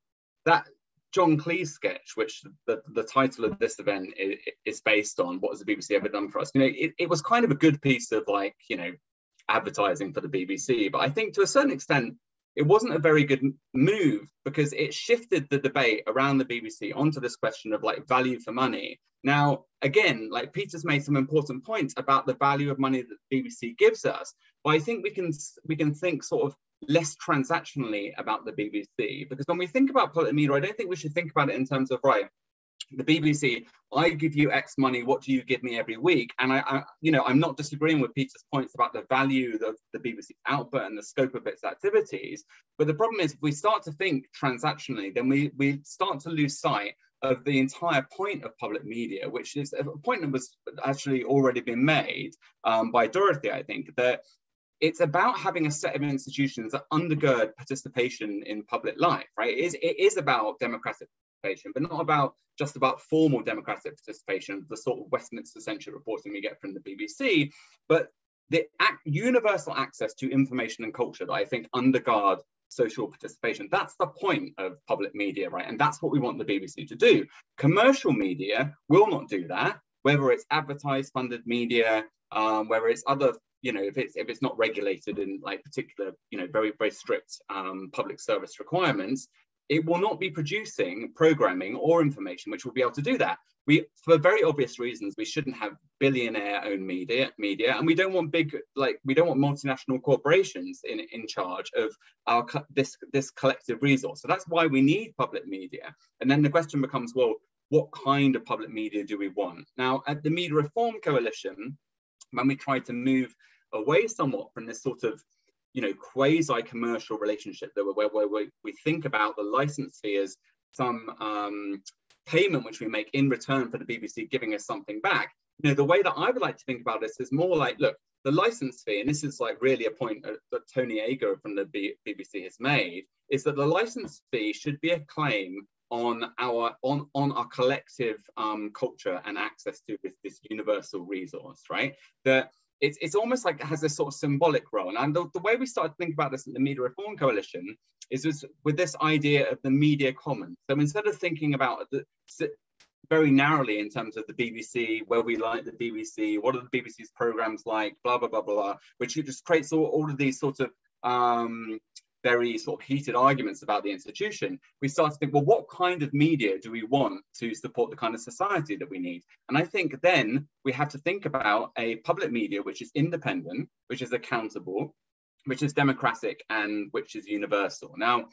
that John Cleese sketch, which the, the title of this event is, is, based on, what has the BBC ever done for us? You know, it, it was kind of a good piece of like, you know, advertising for the BBC. But I think to a certain extent, it wasn't a very good move because it shifted the debate around the BBC onto this question of like value for money. Now, again, like Peter's made some important points about the value of money that the BBC gives us, but I think we can we can think sort of less transactionally about the BBC because when we think about public media, I don't think we should think about it in terms of right the BBC, I give you X money, what do you give me every week? And I, I, you know, I'm not disagreeing with Peter's points about the value of the BBC output and the scope of its activities. But the problem is, if we start to think transactionally, then we, we start to lose sight of the entire point of public media, which is a point that was actually already been made um, by Dorothy, I think, that it's about having a set of institutions that undergird participation in public life, right? It is, it is about democratic participation, but not about just about formal democratic participation, the sort of Westminster Century reporting we get from the BBC, but the universal access to information and culture that I think undergird social participation. That's the point of public media, right? And that's what we want the BBC to do. Commercial media will not do that, whether it's advertised funded media, um, whether it's other you know if it's if it's not regulated in like particular you know very very strict um, public service requirements it will not be producing programming or information which will be able to do that. We, for very obvious reasons, we shouldn't have billionaire-owned media, media, and we don't want big, like, we don't want multinational corporations in, in charge of our this this collective resource. So that's why we need public media. And then the question becomes, well, what kind of public media do we want? Now, at the Media Reform Coalition, when we try to move away somewhat from this sort of you know, quasi-commercial relationship that where, where, where we think about the license fee as some um, payment which we make in return for the BBC giving us something back. You know, the way that I would like to think about this is more like, look, the license fee, and this is like really a point that Tony Ageh from the B BBC has made, is that the license fee should be a claim on our on on our collective um, culture and access to this, this universal resource, right? That it's, it's almost like it has this sort of symbolic role. And the, the way we started to think about this in the Media Reform Coalition is this, with this idea of the media commons. So instead of thinking about the, very narrowly in terms of the BBC, where we like the BBC, what are the BBC's programs like, blah, blah, blah, blah, blah, which just creates all, all of these sort of um, very sort of heated arguments about the institution, we start to think, well, what kind of media do we want to support the kind of society that we need? And I think then we have to think about a public media which is independent, which is accountable, which is democratic, and which is universal. Now,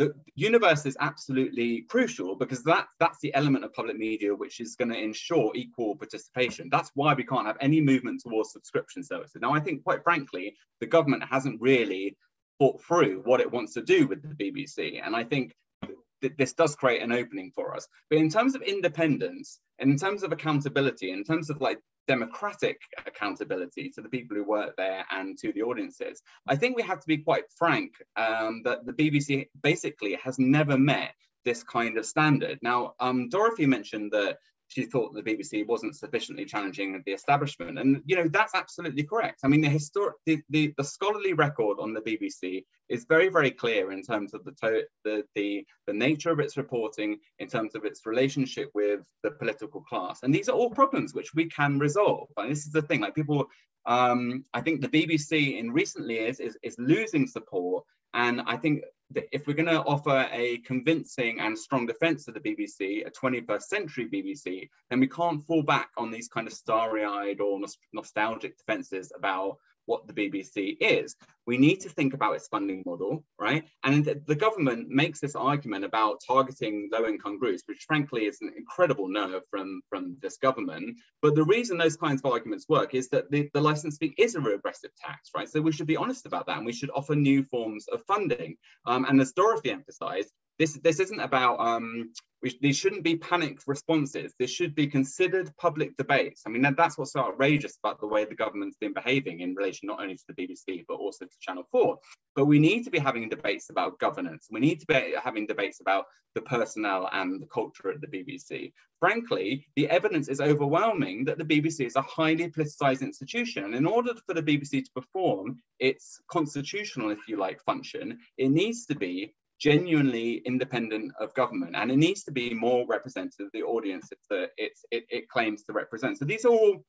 the universe is absolutely crucial because that that's the element of public media which is going to ensure equal participation that's why we can't have any movement towards subscription services now i think quite frankly the government hasn't really thought through what it wants to do with the BBC. And I think th this does create an opening for us. But in terms of independence, in terms of accountability, in terms of like democratic accountability to the people who work there and to the audiences, I think we have to be quite frank um, that the BBC basically has never met this kind of standard. Now, um, Dorothy mentioned that she thought the BBC wasn't sufficiently challenging the establishment. And, you know, that's absolutely correct. I mean, the historic, the, the, the scholarly record on the BBC is very, very clear in terms of the, the, the, the nature of its reporting, in terms of its relationship with the political class. And these are all problems which we can resolve. And this is the thing, like people, um, I think the BBC in recent years is, is losing support. And I think if we're going to offer a convincing and strong defense of the BBC, a 21st century BBC, then we can't fall back on these kind of starry eyed or nostalgic defenses about what the BBC is. We need to think about its funding model, right? And the government makes this argument about targeting low-income groups, which frankly is an incredible nerve from, from this government. But the reason those kinds of arguments work is that the, the license fee is a regressive tax, right? So we should be honest about that and we should offer new forms of funding. Um, and as Dorothy emphasized, this, this isn't about um, we, these shouldn't be panic responses. This should be considered public debates. I mean, that, that's what's so outrageous about the way the government's been behaving in relation not only to the BBC, but also to Channel 4. But we need to be having debates about governance. We need to be having debates about the personnel and the culture at the BBC. Frankly, the evidence is overwhelming that the BBC is a highly politicized institution. And in order for the BBC to perform its constitutional, if you like, function, it needs to be genuinely independent of government and it needs to be more representative of the audience that it, it claims to represent. So these are all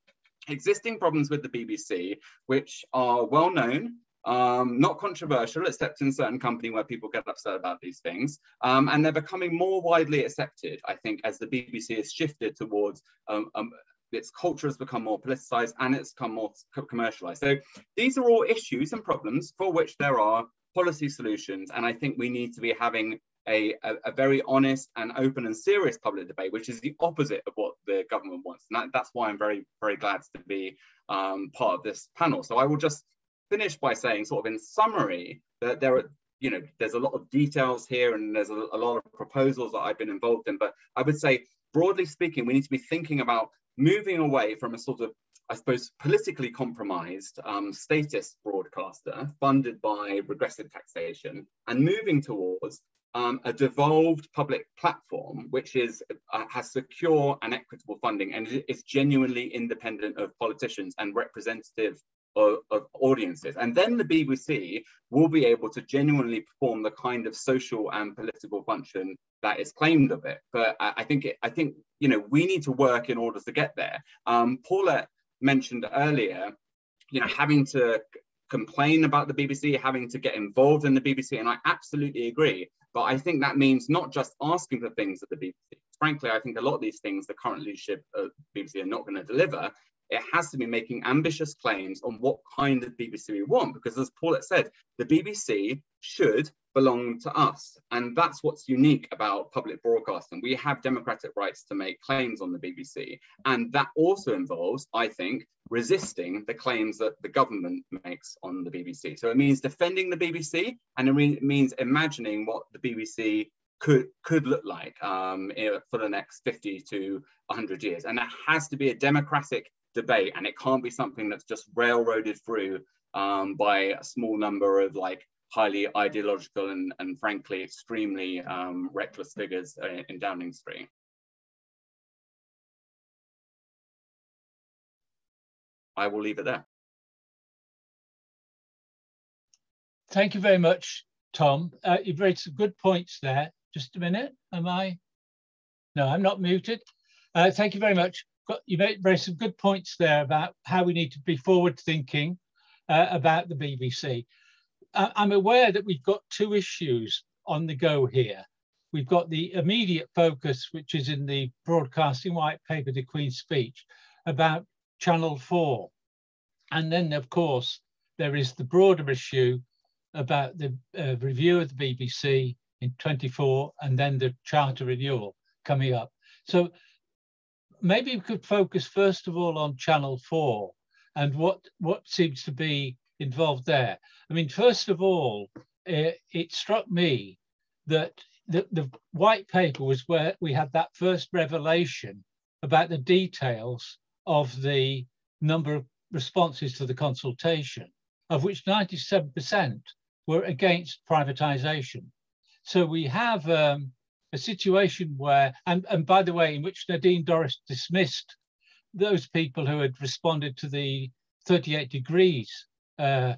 existing problems with the BBC, which are well known um, not controversial, except in certain company where people get upset about these things. Um, and they're becoming more widely accepted, I think, as the BBC has shifted towards um, um, its culture has become more politicized and it's become more commercialized. So these are all issues and problems for which there are policy solutions. And I think we need to be having a, a, a, very honest and open and serious public debate, which is the opposite of what the government wants. And that, that's why I'm very, very glad to be um, part of this panel. So I will just finish by saying, sort of in summary, that there are, you know, there's a lot of details here and there's a, a lot of proposals that I've been involved in. But I would say, broadly speaking, we need to be thinking about moving away from a sort of I suppose, politically compromised um, status broadcaster funded by regressive taxation and moving towards um, a devolved public platform which is uh, has secure and equitable funding and is genuinely independent of politicians and representative of, of, audiences. And then the bbc will be able to genuinely perform the kind of social and political function that is claimed of it. But i, I think it, i think you know we need to work in order to get there. Um, paulette mentioned earlier you know having to complain about the BBC, having to get involved in the BBC, and I absolutely agree. But I think that means not just asking for things at the BBC. Frankly, I think a lot of these things the current leadership of BBC are not going to deliver. It has to be making ambitious claims on what kind of BBC we want, because as Paulette said, the BBC should belong to us. And that's what's unique about public broadcasting. We have democratic rights to make claims on the BBC. And that also involves, I think, resisting the claims that the government makes on the BBC. So it means defending the BBC and it means imagining what the BBC could could look like um, for the next 50 to 100 years. And that has to be a democratic debate and it can't be something that's just railroaded through um, by a small number of like highly ideological and, and frankly extremely um, reckless figures uh, in Downing Street. I will leave it there. Thank you very much, Tom. Uh, you've raised some good points there. Just a minute, am I? No, I'm not muted. Uh, thank you very much. You raised some good points there about how we need to be forward thinking uh, about the BBC. I'm aware that we've got two issues on the go here. We've got the immediate focus, which is in the broadcasting white paper, The Queen's Speech, about Channel 4. And then, of course, there is the broader issue about the uh, review of the BBC in 24 and then the charter renewal coming up. So maybe we could focus first of all on Channel 4 and what, what seems to be involved there. I mean, first of all, it, it struck me that the, the white paper was where we had that first revelation about the details of the number of responses to the consultation, of which 97% were against privatization. So we have um, a situation where, and, and by the way, in which Nadine Dorries dismissed those people who had responded to the 38 degrees uh,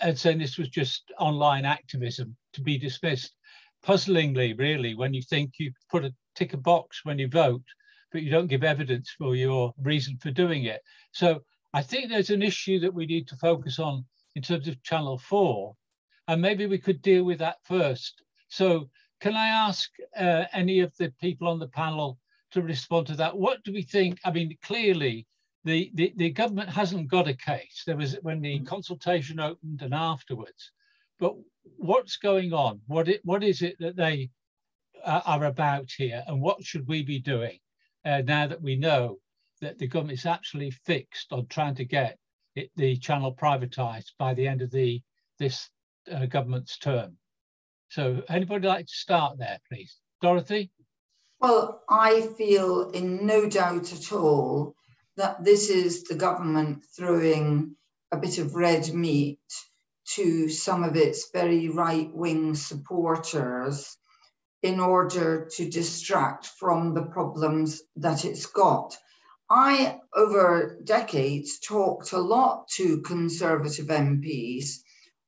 and saying this was just online activism to be dismissed. Puzzlingly, really, when you think you put a tick a box when you vote, but you don't give evidence for your reason for doing it. So I think there's an issue that we need to focus on in terms of Channel 4, and maybe we could deal with that first. So can I ask uh, any of the people on the panel to respond to that? What do we think? I mean, clearly the, the, the government hasn't got a case. There was when the consultation opened and afterwards. But what's going on? What it, what is it that they uh, are about here, and what should we be doing uh, now that we know that the government is actually fixed on trying to get it, the channel privatised by the end of the this uh, government's term? So, anybody like to start there, please, Dorothy? Well, I feel in no doubt at all that this is the government throwing a bit of red meat to some of its very right wing supporters in order to distract from the problems that it's got. I, over decades, talked a lot to Conservative MPs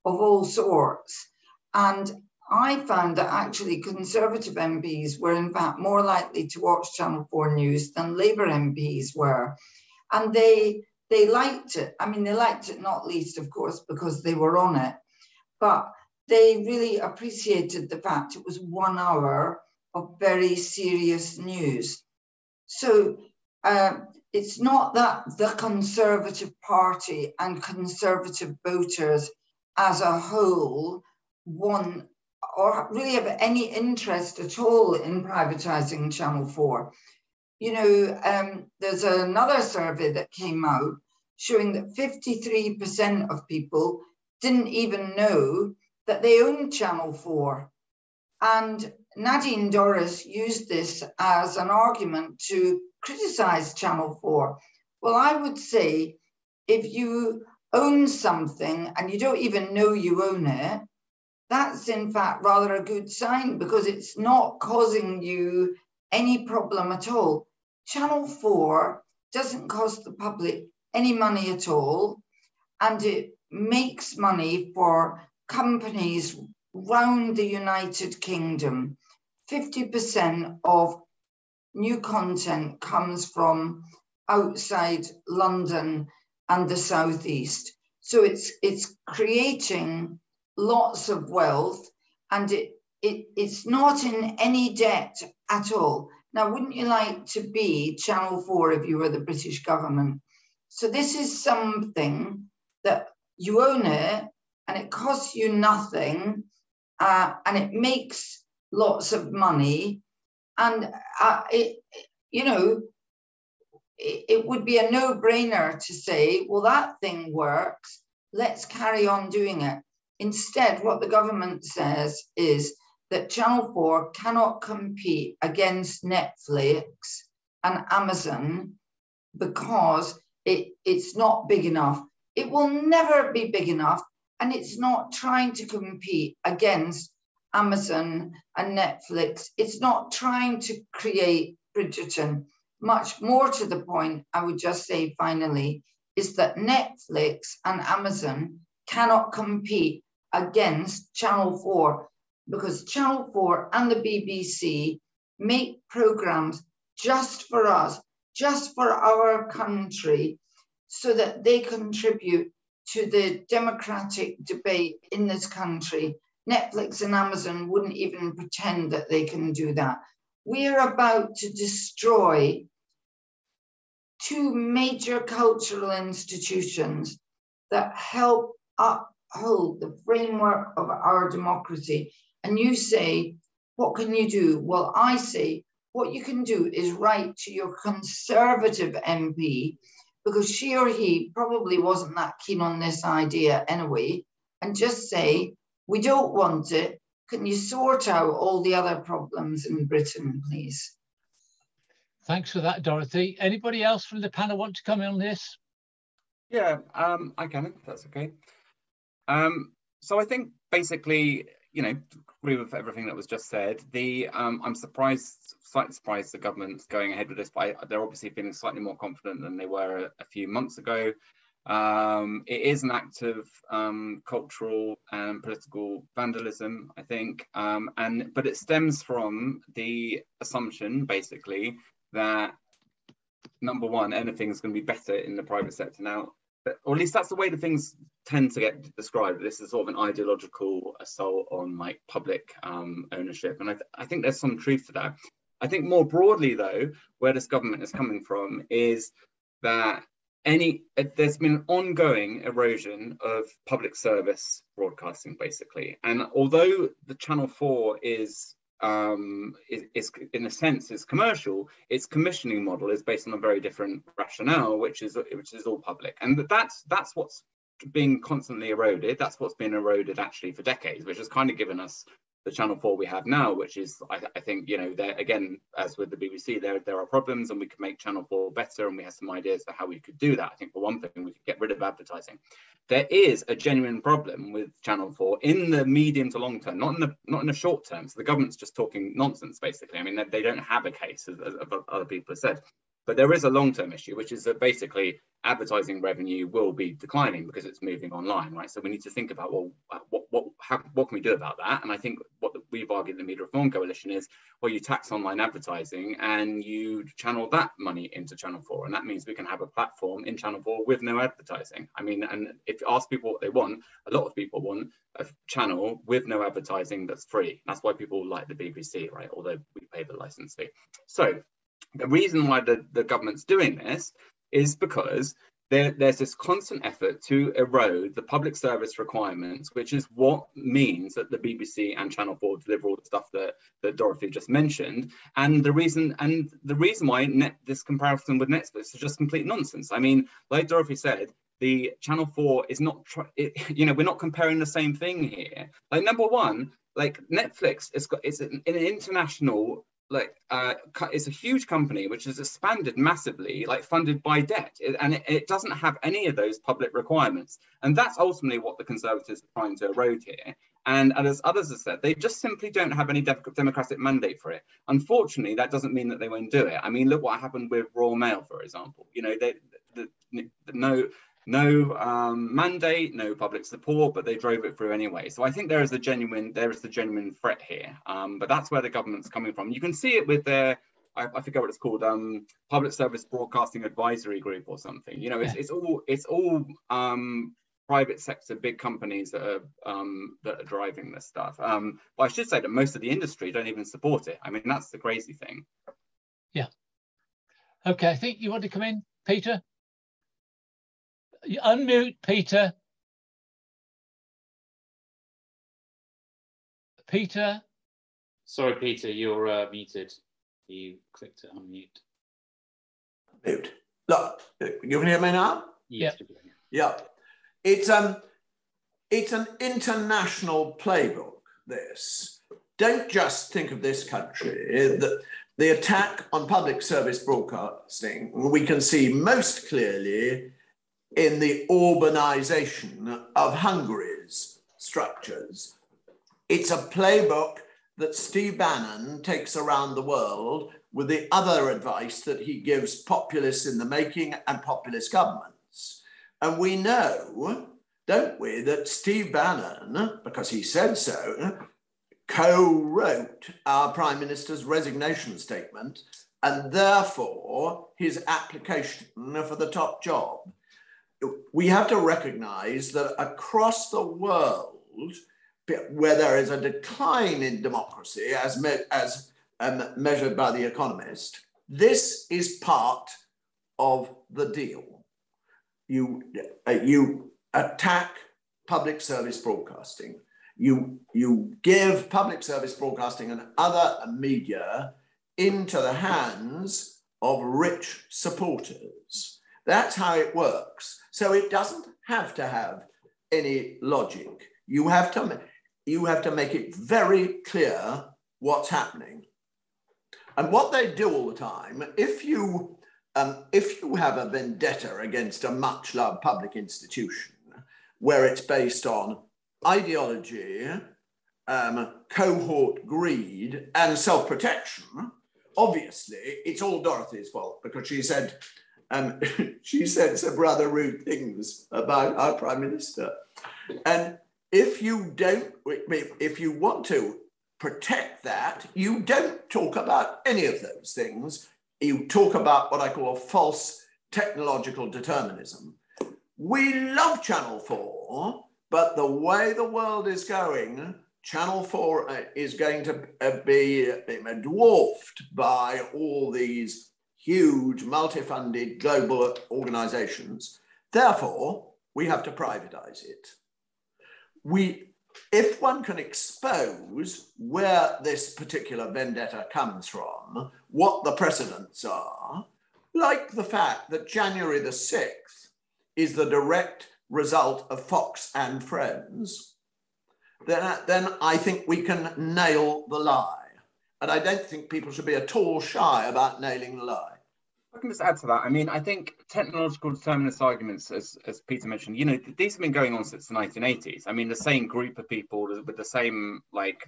of all sorts. And I found that actually Conservative MPs were, in fact, more likely to watch Channel 4 News than Labour MPs were and they they liked it. I mean, they liked it not least, of course, because they were on it, but they really appreciated the fact it was one hour of very serious news. So uh, it's not that the Conservative Party and Conservative voters as a whole want or really have any interest at all in privatizing Channel 4. You know, um, there's another survey that came out showing that 53% of people didn't even know that they owned Channel 4. And Nadine Dorries used this as an argument to criticize Channel 4. Well, I would say if you own something and you don't even know you own it, that's in fact rather a good sign because it's not causing you any problem at all. Channel 4 doesn't cost the public any money at all, and it makes money for companies round the United Kingdom. 50% of new content comes from outside London and the southeast. So it's it's creating lots of wealth and it, it it's not in any debt at all. Now, wouldn't you like to be Channel 4 if you were the British government? So this is something that you own it and it costs you nothing uh, and it makes lots of money. And uh, it, you know, it, it would be a no brainer to say, well, that thing works. Let's carry on doing it. Instead, what the government says is that Channel 4 cannot compete against Netflix and Amazon because it, it's not big enough. It will never be big enough, and it's not trying to compete against Amazon and Netflix. It's not trying to create Bridgerton. Much more to the point, I would just say finally, is that Netflix and Amazon cannot compete against Channel 4 because Channel 4 and the BBC make programs just for us, just for our country, so that they contribute to the democratic debate in this country. Netflix and Amazon wouldn't even pretend that they can do that. We're about to destroy two major cultural institutions that help uphold the framework of our democracy. And you say, what can you do? Well, I say, what you can do is write to your conservative MP because she or he probably wasn't that keen on this idea anyway, and just say, we don't want it. Can you sort out all the other problems in Britain, please? Thanks for that, Dorothy. Anybody else from the panel want to come in on this? Yeah, um, I can, if that's okay. Um, so I think basically, you know, agree with everything that was just said. The um, I'm surprised, slightly surprised the government's going ahead with this, but they're obviously feeling slightly more confident than they were a, a few months ago. Um, it is an act of um, cultural and political vandalism, I think, um, and but it stems from the assumption, basically, that number one, anything is going to be better in the private sector now or at least that's the way the things tend to get described. This is sort of an ideological assault on like public um, ownership, and I, th I think there's some truth to that. I think more broadly, though, where this government is coming from is that any there's been an ongoing erosion of public service broadcasting, basically, and although the Channel Four is um, is, is, in a sense is commercial, its commissioning model is based on a very different rationale, which is which is all public, and that's that's what's being constantly eroded. That's what's been eroded actually for decades, which has kind of given us the channel 4 we have now which is I, I, think you know there again as with the bbc there there are problems and we could make channel 4 better and we have some ideas for how we could do that. I think for one thing we could get rid of advertising. There is a genuine problem with channel 4 in the medium to long term not in the not in the short term. So the government's just talking nonsense basically. I mean they, they don't have a case as, as other people have said But there is a long-term issue, which is that basically advertising revenue will be declining because it's moving online, right? So we need to think about well, what what how, what can we do about that? And I think what we've argued in the Media Reform Coalition is, well, you tax online advertising and you channel that money into Channel Four, and that means we can have a platform in Channel Four with no advertising. I mean, and if you ask people what they want, a lot of people want a channel with no advertising that's free. That's why people like the BBC, right? Although we pay the license fee. So the reason why the, the government's doing this is because there, there's this constant effort to erode the public service requirements, which is what means that the BBC and Channel 4 deliver all the stuff that, that Dorothy just mentioned. And the reason and the reason why net, this comparison with Netflix is just complete nonsense. I mean, like Dorothy said, the Channel 4 is not, it, you know, we're not comparing the same thing here. Like number one, like Netflix, it's got it's an, an international like uh, it's a huge company which has expanded massively, like funded by debt, and it, it, doesn't have any of those public requirements. And that's ultimately what the Conservatives are trying to erode here. And, and as others have said, they just simply don't have any de democratic mandate for it. Unfortunately, that doesn't mean that they won't do it. I mean, look what happened with Royal Mail, for example. You know, they, the, the, the no no um, mandate, no public support, but they drove it through anyway. So I think there is a genuine, there is a genuine threat here. Um, but that's where the government's coming from. You can see it with their, I, I forget what it's called, um, Public Service Broadcasting Advisory Group or something. You know, it's, it's all, it's all um, private sector, big companies that are um, that are driving this stuff. Um, but I should say that most of the industry don't even support it. I mean, that's the crazy thing. Yeah. Okay, I think you want to come in, Peter unmute Peter. Peter. Sorry, Peter, you're uh, muted. You clicked to unmute. Mute. Look, you can hear me now. Yes. Yeah. It's um, it's an international playbook. This. Don't just think of this country. The, the attack on public service broadcasting we can see most clearly in the Orbanization of Hungary's structures. It's a playbook that Steve Bannon takes around the world with the other advice that he gives populists in the making and populist governments. And we know, don't we, that Steve Bannon, because he said so, co wrote our Prime Minister's resignation statement and therefore his application for the top job we have to recognize that across the world, where there is a decline in democracy as, me as um, measured by the Economist, this is part of the deal. You, uh, you attack public service broadcasting. You, you give public service broadcasting and other media into the hands of rich supporters. That's how it works. So it doesn't have to have any logic. You have to, you have to make it very clear what's happening. And what they do all the time, if you, um, if you have a vendetta against a much loved public institution where it's based on ideology, um, cohort greed, and self protection, obviously it's all Dorothy's fault because she said and she said some rather rude things about our prime minister. And if you don't, if you want to protect that, you don't talk about any of those things. You talk about what I call false technological determinism. We love Channel 4, but the way the world is going, Channel 4 uh, is going to uh, be uh, dwarfed by all these huge multi-funded global organizations. Therefore, we have to privatize it. We, if one can expose where this particular vendetta comes from, what the precedents are, like the fact that January the 6th is the direct result of Fox and Friends, then, then I think we can nail the lie. And I don't think people should be at all shy about nailing the lie. I can just add to that. I mean, I think technological determinist arguments, as, as Peter mentioned, you know, these have been going on since the 1980s. I mean, the same group of people with the same, like,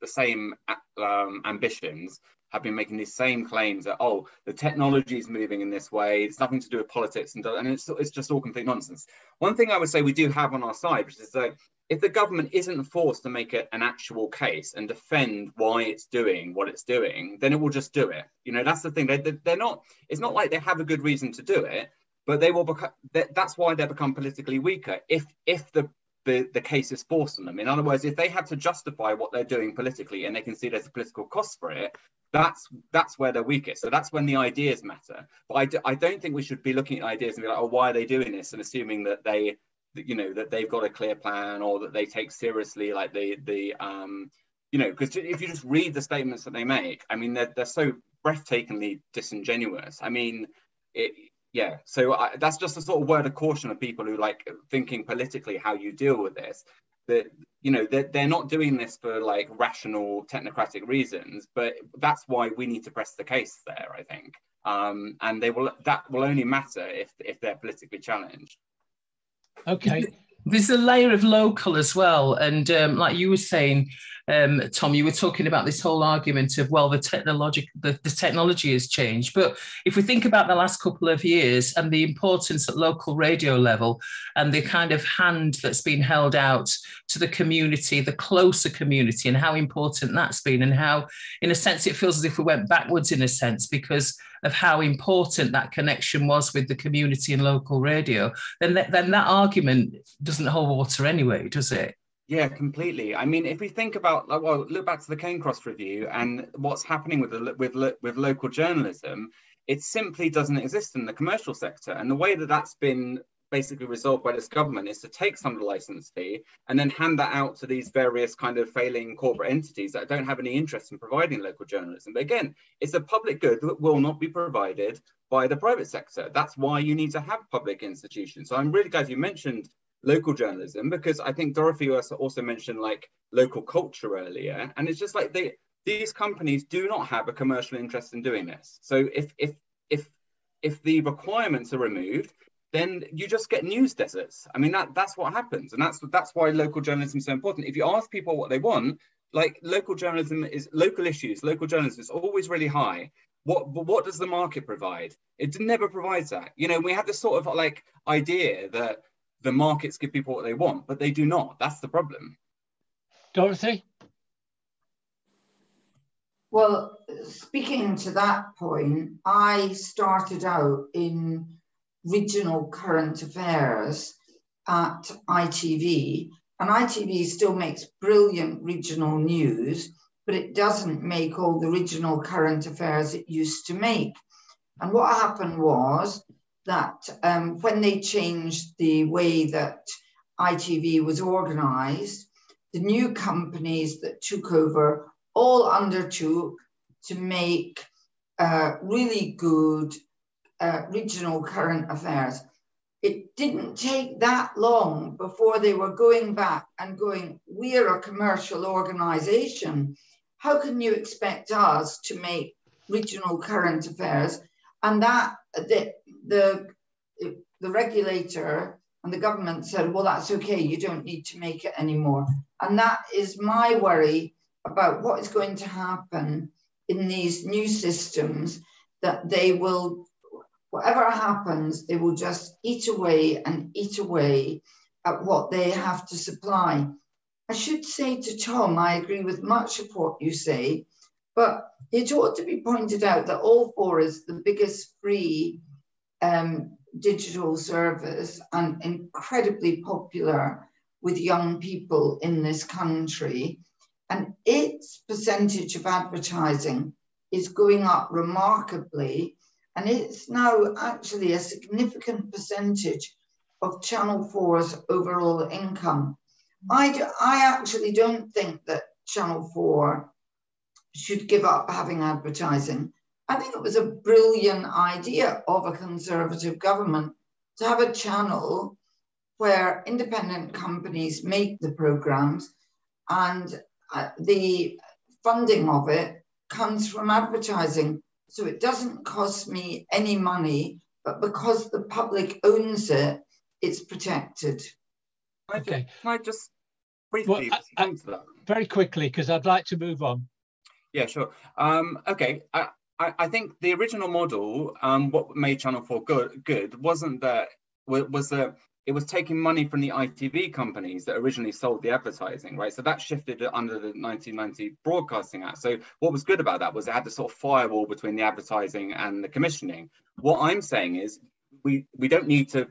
the same um, ambitions have been making these same claims that oh the technology is moving in this way it's nothing to do with politics and, and it's, it's just all complete nonsense one thing i would say we do have on our side which is that if the government isn't forced to make it an actual case and defend why it's doing what it's doing then it will just do it you know that's the thing they, they're not it's not like they have a good reason to do it but they will become that's why they become politically weaker if if the the, the case is forced on them. In other words, if they have to justify what they're doing politically and they can see there's a political cost for it, that's that's where they're weakest. So that's when the ideas matter. But I don't think we should be looking at ideas and be like, oh, why are they doing this? And assuming that they, you know, that they've got a clear plan or that they take seriously like the the um, you know, because if you just read the statements that they make, I mean, they're they're so breathtakingly disingenuous. I mean, it, yeah. So I, that's just a sort of word of caution of people who like thinking politically how you deal with this that you know they're, they're not doing this for like rational technocratic reasons but that's why we need to press the case there i think. Um, and they will that will only matter if if they're politically challenged okay. There's a layer of local as well and um, like you were saying um, Tom, you were talking about this whole argument of well, the technology the, the technology has changed, but if we think about the last couple of years and the importance at local radio level and the kind of hand that's been held out to the community, the closer community, and how important that's been, and how, in a sense, it feels as if we went backwards in a sense because of how important that connection was with the community and local radio, then that, then that argument doesn't hold water anyway, does it? Yeah, completely. I mean, if we think about, like, well, look back to the Cairncross review and what's happening with the, with with local journalism, it simply doesn't exist in the commercial sector. And the way that that's been basically resolved by this government is to take some of the license fee and then hand that out to these various kind of failing corporate entities that don't have any interest in providing local journalism. But again, it's a public good that will not be provided by the private sector. That's why you need to have public institutions. So I'm really glad you mentioned local journalism because I think Dorothy also mentioned like local culture earlier, and it's just like they these companies do not have a commercial interest in doing this. So if if if if the requirements are removed, then you just get news deserts. I mean that that's what happens, and that's that's why local journalism is so important. If you ask people what they want, like local journalism is local issues, local journalism is always really high. What what does the market provide? It never provides that. You know, we have this sort of like idea that the markets give people what they want, but they do not. That's the problem. Dorothy? Well, speaking to that point, I started out in regional current affairs at ITV, and ITV still makes brilliant regional news, but it doesn't make all the regional current affairs it used to make. And what happened was that um, when they changed the way that ITV was organized, the new companies that took over all undertook to make uh, really good uh, regional current affairs. It didn't take that long before they were going back and going, We're a commercial organization. How can you expect us to make regional current affairs? And that, that the, the regulator and the government said, well, that's okay, you don't need to make it anymore. And that is my worry about what is going to happen in these new systems that they will, whatever happens, they will just eat away and eat away at what they have to supply. I should say to Tom, I agree with much of what you say, but it ought to be pointed out that All 4 is the biggest free um, digital service and incredibly popular with young people in this country. And its percentage of advertising is going up remarkably. And it's now actually a significant percentage of Channel 4's overall income. I, do, I actually don't think that Channel 4 should give up having advertising. I think it was a brilliant idea of a conservative government to have a channel where independent companies make the programs and uh, the funding of it comes from advertising. So it doesn't cost me any money, but because the public owns it, it's protected. Okay. Can I just briefly well, I, I, very quickly, because I'd like to move on. Yeah, sure. Um, okay, I, I, I, think the original model, um, what made Channel 4 good, good wasn't that, was that it was taking money from the ITV companies that originally sold the advertising, right? So that shifted under the 1990 Broadcasting Act. So what was good about that was it had the sort of firewall between the advertising and the commissioning. What I'm saying is we, we don't need to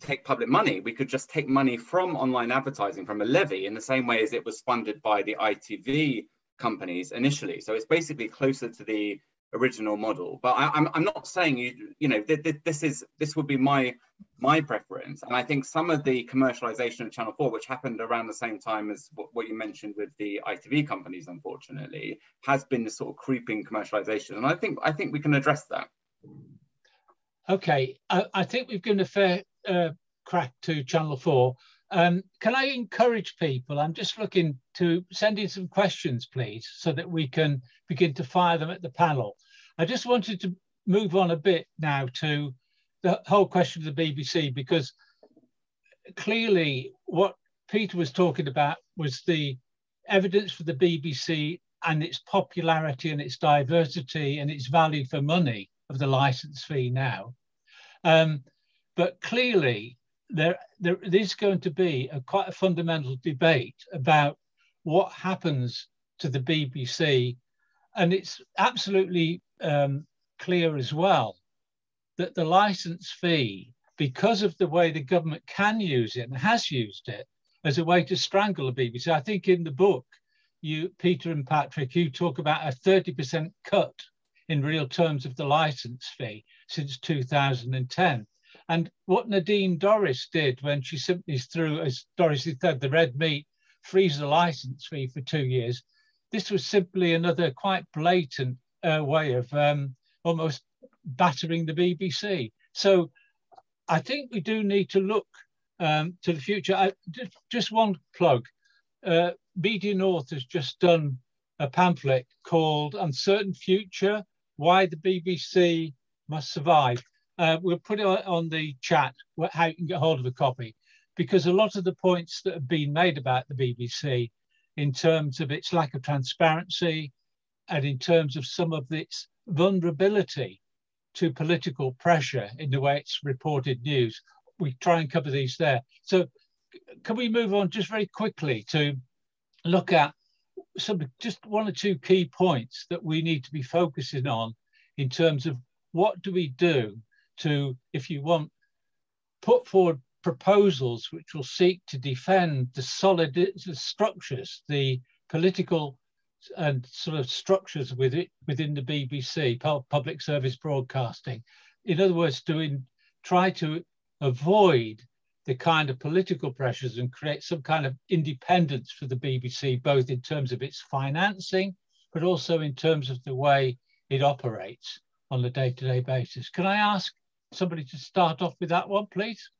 take public money. We could just take money from online advertising from a levy in the same way as it was funded by the ITV companies initially. So it's basically closer to the original model. But I, am I'm, I'm not saying you you know th- th- this is this would be my my preference. And I think some of the commercialization of Channel 4, which happened around the same time as what, what you mentioned with the ITV companies, unfortunately, has been this sort of creeping commercialization. And I think I think we can address that. Okay, I, I think we've given a fair uh, crack to Channel 4. Um, can I encourage people? I'm just looking to send in some questions, please, so that we can begin to fire them at the panel. I just wanted to move on a bit now to the whole question of the BBC, because clearly what Peter was talking about was the evidence for the BBC and its popularity and its diversity and its value for money of the license fee now. Um, but clearly, there, there is going to be a quite a fundamental debate about what happens to the BBC. And it's absolutely um, clear as well that the license fee, because of the way the government can use it and has used it as a way to strangle the BBC. I think in the book, you, Peter and Patrick, you talk about a 30% cut in real terms of the license fee since 2010. And what Nadine Dorries did when she simply threw, as Doris said, the red meat freezer license fee for two years, this was simply another quite blatant uh, way of um, almost battering the BBC. So I think we do need to look um, to the future. I, just, just one plug. Uh, Media North has just done a pamphlet called Uncertain Future, Why the BBC Must Survive. Uh, we'll put it on the chat how you can get hold of a copy, because a lot of the points that have been made about the BBC in terms of its lack of transparency and in terms of some of its vulnerability to political pressure in the way it's reported news, we try and cover these there. So can we move on just very quickly to look at some just one or two key points that we need to be focusing on in terms of what do we do to, if you want, put forward proposals which will seek to defend the solid structures, the political and sort of structures with it, within the BBC, public service broadcasting. In other words, doing try to avoid the kind of political pressures and create some kind of independence for the BBC, both in terms of its financing, but also in terms of the way it operates on a day-to-day -day basis. Can I ask somebody to start off with that one, please?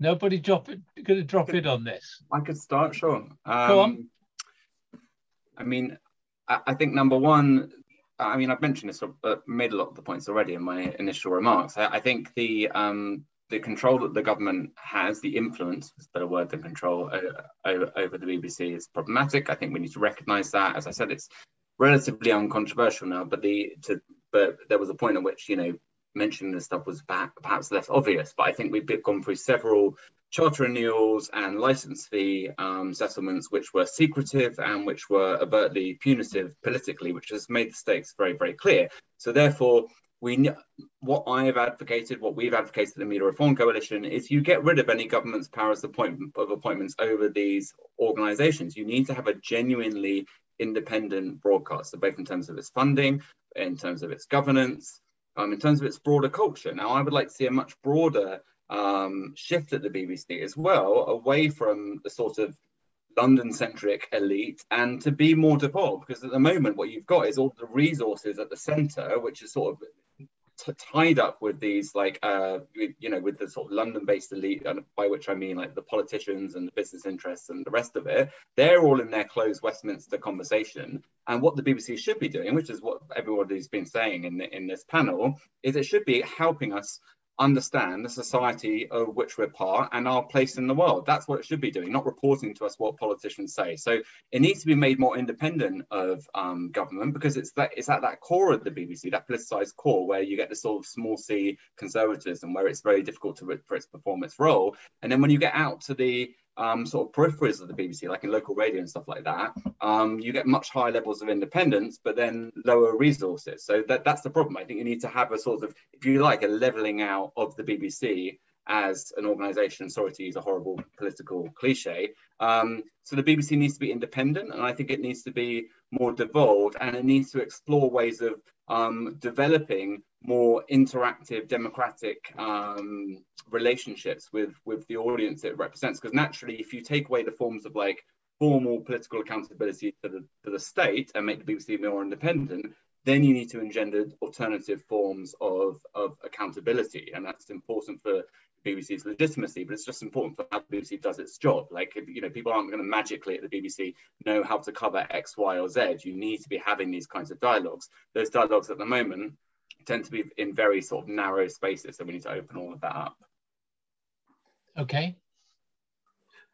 Nobody drop it, going to drop it on this. I could start, sure. Um, Go on. I mean, I, I, think number one, I mean, I've mentioned this, but made a lot of the points already in my initial remarks. I, I think the um, the control that the government has, the influence, is a better word than control, uh, over, over the BBC is problematic. I think we need to recognise that. As I said, it's relatively uncontroversial now, but the to but there was a point at which you know mentioning this stuff was perhaps less obvious. But I think we've gone through several charter renewals and license fee um, settlements which were secretive and which were overtly punitive politically, which has made the stakes very very clear. So therefore. We, what I have advocated, what we've advocated in the Media Reform Coalition, is you get rid of any government's powers of, appointment, of appointments over these organisations. You need to have a genuinely independent broadcaster, both in terms of its funding, in terms of its governance, um, in terms of its broader culture. Now, I would like to see a much broader um, shift at the BBC as well, away from the sort of London centric elite and to be more devolved. Because at the moment, what you've got is all the resources at the centre, which is sort of tied up with these like uh you know with the sort of london based elite and by which i mean like the politicians and the business interests and the rest of it they're all in their closed westminster conversation. And what the bbc should be doing which is what everybody's been saying in in this panel is it should be helping us understand the society of which we're part and our place in the world. That's what it should be doing, not reporting to us what politicians say. So it needs to be made more independent of um, government because it's that it's at that core of the BBC, that politicized core, where you get the sort of small c conservatism, where it's very difficult to for its perform its role. And then when you get out to the um, sort of peripheries of the BBC, like in local radio and stuff like that, um, you get much higher levels of independence, but then lower resources. So that, that's the problem. I think you need to have a sort of, if you like, a leveling out of the BBC as an organization. Sorry to use a horrible political cliche. Um, so the BBC needs to be independent, and I think it needs to be more devolved, and it needs to explore ways of um, developing more interactive, democratic um, relationships with with the audience it represents. Because naturally, if you take away the forms of like formal political accountability to the to the state and make the BBC more independent, then you need to engender alternative forms of of accountability, and that's important for BBC's legitimacy, but it's just important for how the BBC does its job. Like, you know, people aren't going to magically at the BBC know how to cover X, Y, or Z. You need to be having these kinds of dialogues. Those dialogues at the moment tend to be in very sort of narrow spaces, so we need to open all of that up. Okay.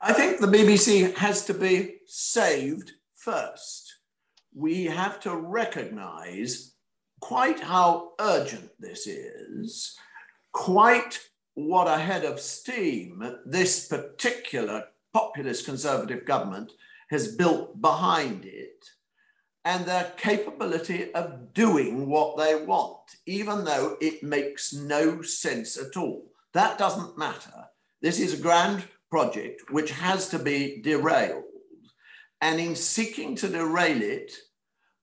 I think the BBC has to be saved first. We have to recognize quite how urgent this is, quite what a head of steam this particular populist conservative government has built behind it and their capability of doing what they want, even though it makes no sense at all. That doesn't matter. This is a grand project which has to be derailed. And in seeking to derail it,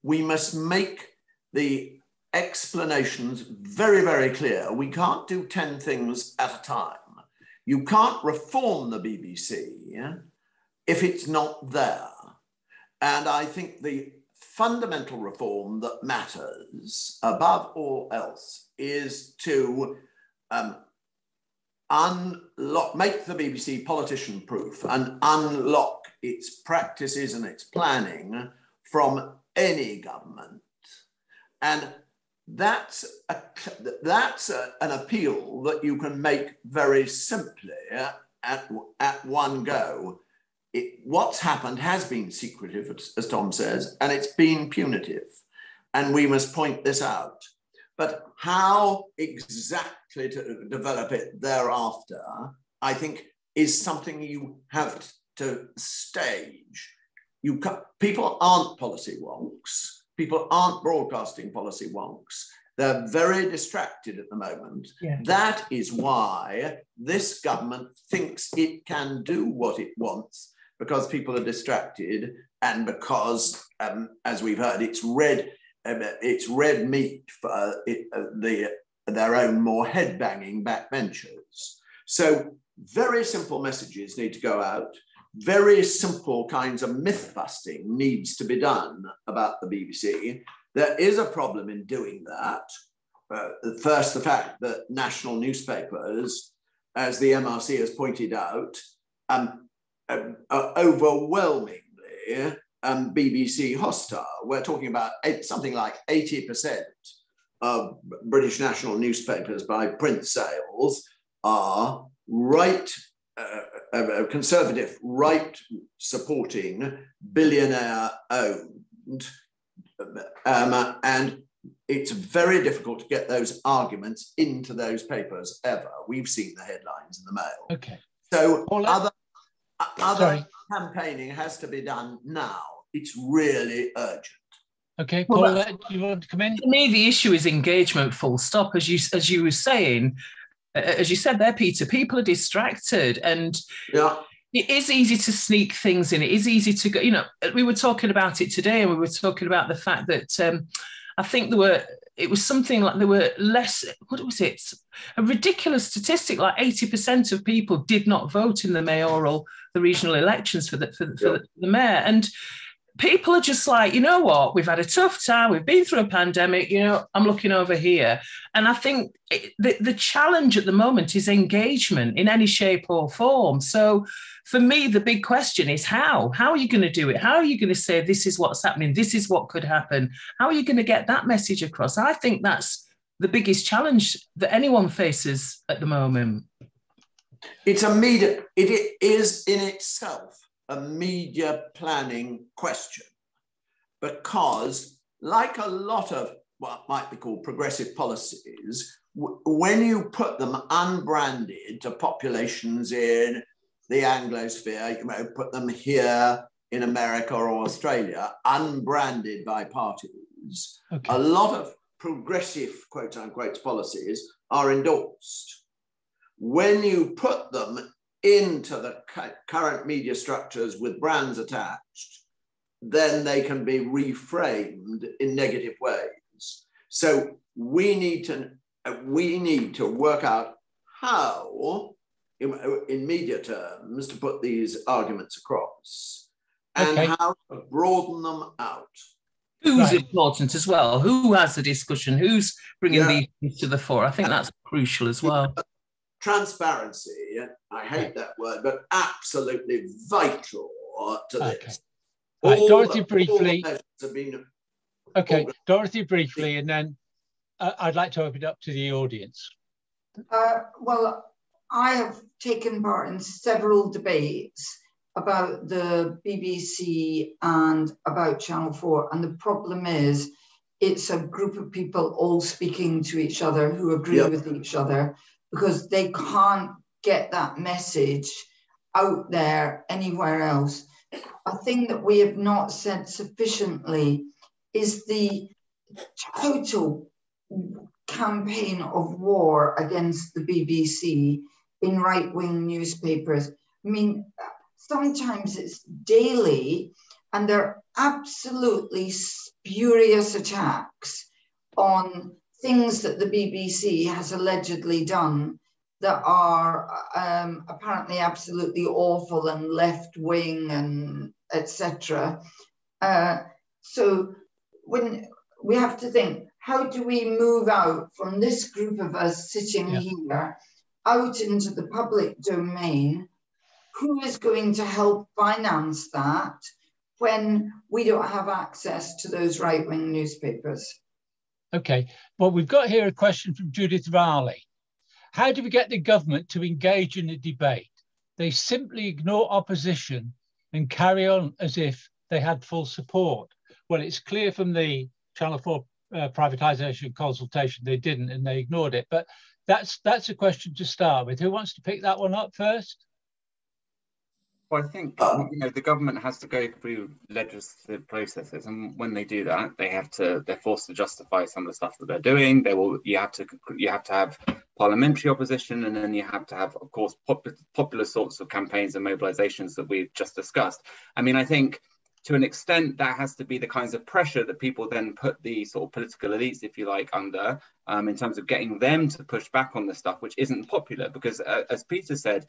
we must make the explanations very, very clear. We can't do 10 things at a time. You can't reform the BBC if it's not there. And I think the fundamental reform that matters above all else is to um, unlock, make the BBC politician proof and unlock its practices and its planning from any government. And that's, a, that's a, an appeal that you can make very simply at, at one go. It, what's happened has been secretive, as Tom says, and it's been punitive. And we must point this out. But how exactly to develop it thereafter, I think, is something you have to stage. You people aren't policy wonks. People aren't broadcasting policy wonks. They're very distracted at the moment. Yeah. That is why this government thinks it can do what it wants because people are distracted and because, um, as we've heard, it's red, um, it's red meat for uh, it, uh, the, their own more head banging backbenchers. So very simple messages need to go out very simple kinds of myth busting needs to be done about the BBC. There is a problem in doing that. Uh, first, the fact that national newspapers, as the MRC has pointed out, um, uh, are overwhelmingly um, BBC hostile. We're talking about eight, something like 80% of British national newspapers by print sales are right a, a conservative, right supporting, billionaire owned. Um, and it's very difficult to get those arguments into those papers ever. We've seen the headlines in the mail. Okay. So other, other campaigning has to be done now. It's really urgent. Okay, Paul, well, do you want to come in? For me, the issue is engagement. Full stop. As you as you were saying, as you said there, Peter, people are distracted and yeah. it is easy to sneak things in. It is easy to go, you know, we were talking about it today and we were talking about the fact that um, I think there were, it was something like there were less, what was it? A ridiculous statistic, like 80% of people did not vote in the mayoral, the regional elections for the, for, for yeah. the, the mayor. And people are just like, you know what, we've had a tough time, we've been through a pandemic, you know, I'm looking over here. And I think it, the, the challenge at the moment is engagement in any shape or form. So for me, the big question is how? How are you going to do it? How are you going to say, this is what's happening, this is what could happen? How are you going to get that message across? I think that's the biggest challenge that anyone faces at the moment? It's a media, it is in itself a media planning question because, like a lot of what might be called progressive policies, when you put them unbranded to populations in the Anglosphere, you know, put them here in America or Australia, unbranded by parties, okay. a lot of progressive quote unquote policies are endorsed. When you put them into the current media structures with brands attached, then they can be reframed in negative ways. So we need to uh, we need to work out how, in, in media terms, to put these arguments across and okay. how to broaden them out. Who's right. important as well? Who has the discussion? Who's bringing yeah. these to the fore? I think that's crucial as well. Transparency, I hate that word, but absolutely vital to okay. this. Right, Dorothy, the, briefly. Been, okay, Dorothy, briefly, and then uh, I'd like to open it up to the audience. Uh, well, I have taken part in several debates about the BBC and about Channel 4. And the problem is, it's a group of people all speaking to each other who agree yep. with each other because they can't get that message out there anywhere else. A thing that we have not said sufficiently is the total campaign of war against the BBC in right wing newspapers. I mean, sometimes it's daily, and they're absolutely spurious attacks on things that the BBC has allegedly done that are um, apparently absolutely awful and left wing and etc. Uh, so when we have to think, how do we move out from this group of us sitting yeah. here out into the public domain who is going to help finance that when we don't have access to those right wing newspapers? Okay, well, we've got here a question from Judith Rowley. How do we get the government to engage in the debate? They simply ignore opposition and carry on as if they had full support. Well, it's clear from the Channel 4 uh, privatisation consultation they didn't and they ignored it. But that's that's a question to start with. Who wants to pick that one up first? Well, I think you know the government has to go through legislative processes, and when they do that, they have to they're forced to justify some of the stuff that they're doing. They will you have to you have to have parliamentary opposition, and then you have to have, of course, pop, popular sorts of campaigns and mobilizations that we've just discussed. I mean, I think to an extent that has to be the kinds of pressure that people then put the sort of political elites, if you like, under um, in terms of getting them to push back on the stuff which isn't popular. Because uh, as Peter said,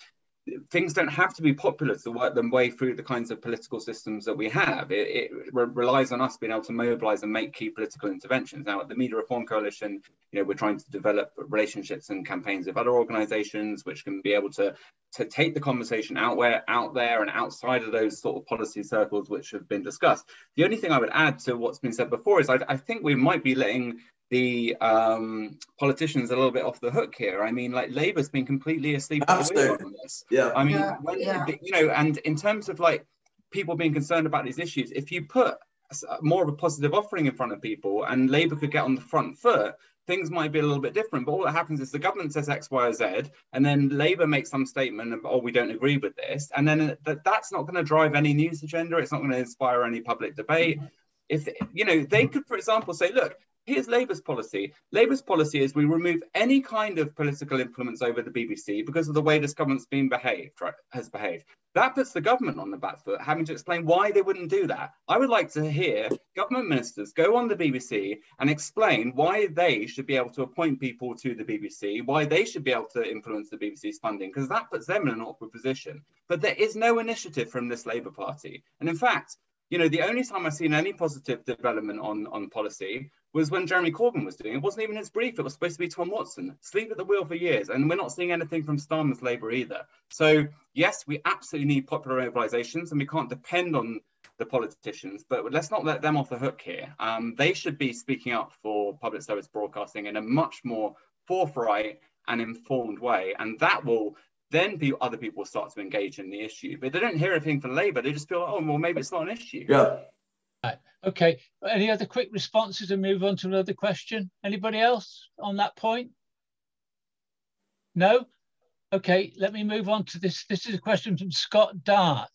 things don't have to be popular to work them way through the kinds of political systems that we have. It, it re relies on us being able to mobilize and make key political interventions. Now, at the Media Reform Coalition, you know, we're trying to develop relationships and campaigns with other organizations which can be able to, to take the conversation out where out there and outside of those sort of policy circles which have been discussed. The only thing I would add to what's been said before is I, I think we might be letting the um, politicians a little bit off the hook here. I mean, like Labour's been completely asleep at on this. Yeah. I mean, yeah, when, yeah. you know, and in terms of like people being concerned about these issues, if you put uh, more of a positive offering in front of people and Labour could get on the front foot, things might be a little bit different. But all that happens is the government says X, Y, or Z, and then Labour makes some statement of, oh, we don't agree with this. And then uh, that, that's not going to drive any news agenda. It's not going to inspire any public debate mm-hmm. if you know they could for example say look here's Labour's policy. Labour's policy is we remove any kind of political influence over the BBC because of the way this government's been behaved, right, has behaved. That puts the government on the back foot, having to explain why they wouldn't do that. I would like to hear government ministers go on the BBC and explain why they should be able to appoint people to the BBC, why they should be able to influence the BBC's funding, because that puts them in an awkward position. But there is no initiative from this Labour Party. And in fact, you know, the only time I've seen any positive development on, on policy was when Jeremy Corbyn was doing it. Wasn't even his brief. It was supposed to be Tom Watson. Sleep at the wheel for years. And we're not seeing anything from Starmer's Labour either. So, yes, we absolutely need popular mobilisations and we can't depend on the politicians, but let's not let them off the hook here. Um, they should be speaking up for public service broadcasting in a much more forthright and informed way, and that will then be, other people start to engage in the issue. But they don't hear anything from Labour; they just feel, oh, well, maybe it's not an issue. Yeah. Right. Okay. Any other quick responses and move on to another question? Anybody else on that point? No? Okay, let me move on to this. This is a question from Scott Dart.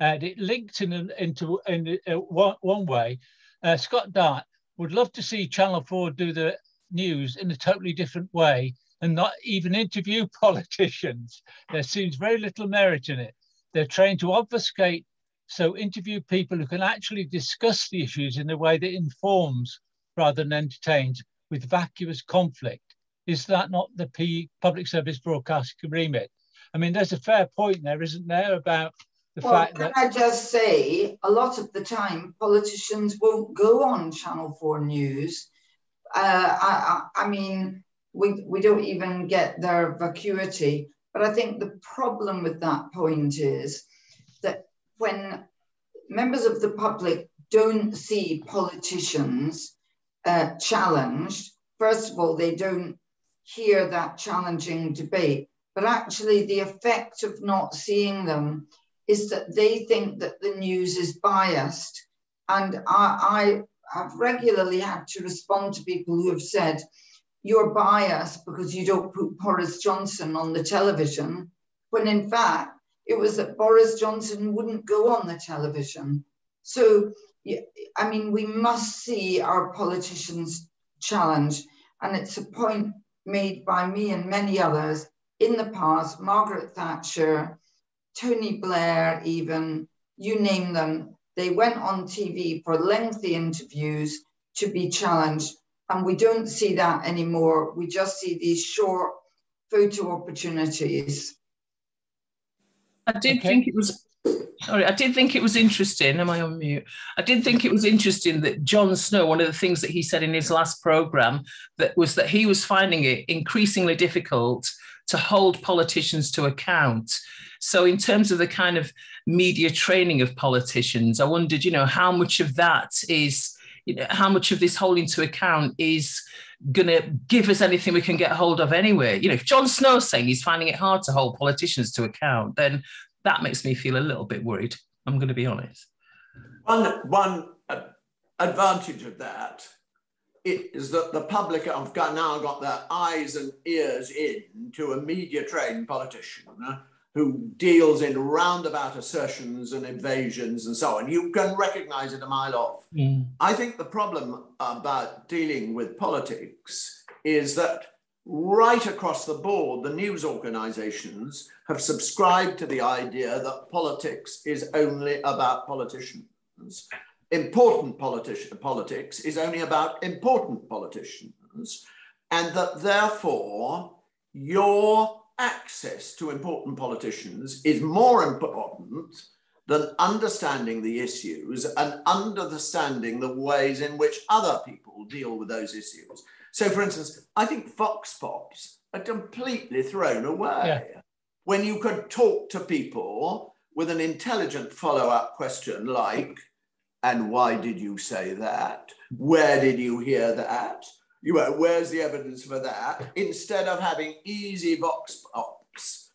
And it linked in, into in, uh, one, one way. Uh, Scott Dart would love to see Channel 4 do the news in a totally different way and not even interview politicians. There seems very little merit in it. They're trying to obfuscate, so interview people who can actually discuss the issues in a way that informs rather than entertains with vacuous conflict. Is that not the P public service broadcasting remit? I mean, there's a fair point there, isn't there, about the well, fact can that. I just say, a lot of the time, politicians won't go on Channel 4 News. Uh, I, I, I mean, we, we don't even get their vacuity. But I think the problem with that point is when members of the public don't see politicians uh, challenged, first of all, they don't hear that challenging debate. But actually, the effect of not seeing them is that they think that the news is biased. And I, I have regularly had to respond to people who have said, you're biased because you don't put Boris Johnson on the television, when in fact, it was that Boris Johnson wouldn't go on the television. So, I mean, we must see our politicians challenged. And it's a point made by me and many others in the past, Margaret Thatcher, Tony Blair, even, you name them, they went on TV for lengthy interviews to be challenged. And we don't see that anymore. We just see these short photo opportunities. I did okay. think it was sorry, I did think it was interesting. Am I on mute? I did think it was interesting that Jon Snow, one of the things that he said in his last program, that was that he was finding it increasingly difficult to hold politicians to account. So, in terms of the kind of media training of politicians, I wondered, you know, how much of that is, you know, how much of this holding to account is going to give us anything we can get hold of anyway. You know, if Jon Snow's saying he's finding it hard to hold politicians to account, then that makes me feel a little bit worried. I'm going to be honest. One, one advantage of that is that the public have now got their eyes and ears in to a media trained politician uh, who deals in roundabout assertions and evasions and so on. You can recognize it a mile off. Mm. I think the problem about dealing with politics is that right across the board, the news organizations have subscribed to the idea that politics is only about politicians. Important politi- politics is only about important politicians, and that therefore your access to important politicians is more important than understanding the issues and understanding the ways in which other people deal with those issues. So, for instance, I think Vox Pops are completely thrown away. Yeah. When you could talk to people with an intelligent follow up question like, and why did you say that? Where did you hear that? You know, where's the evidence for that? Instead of having easy Vox Pops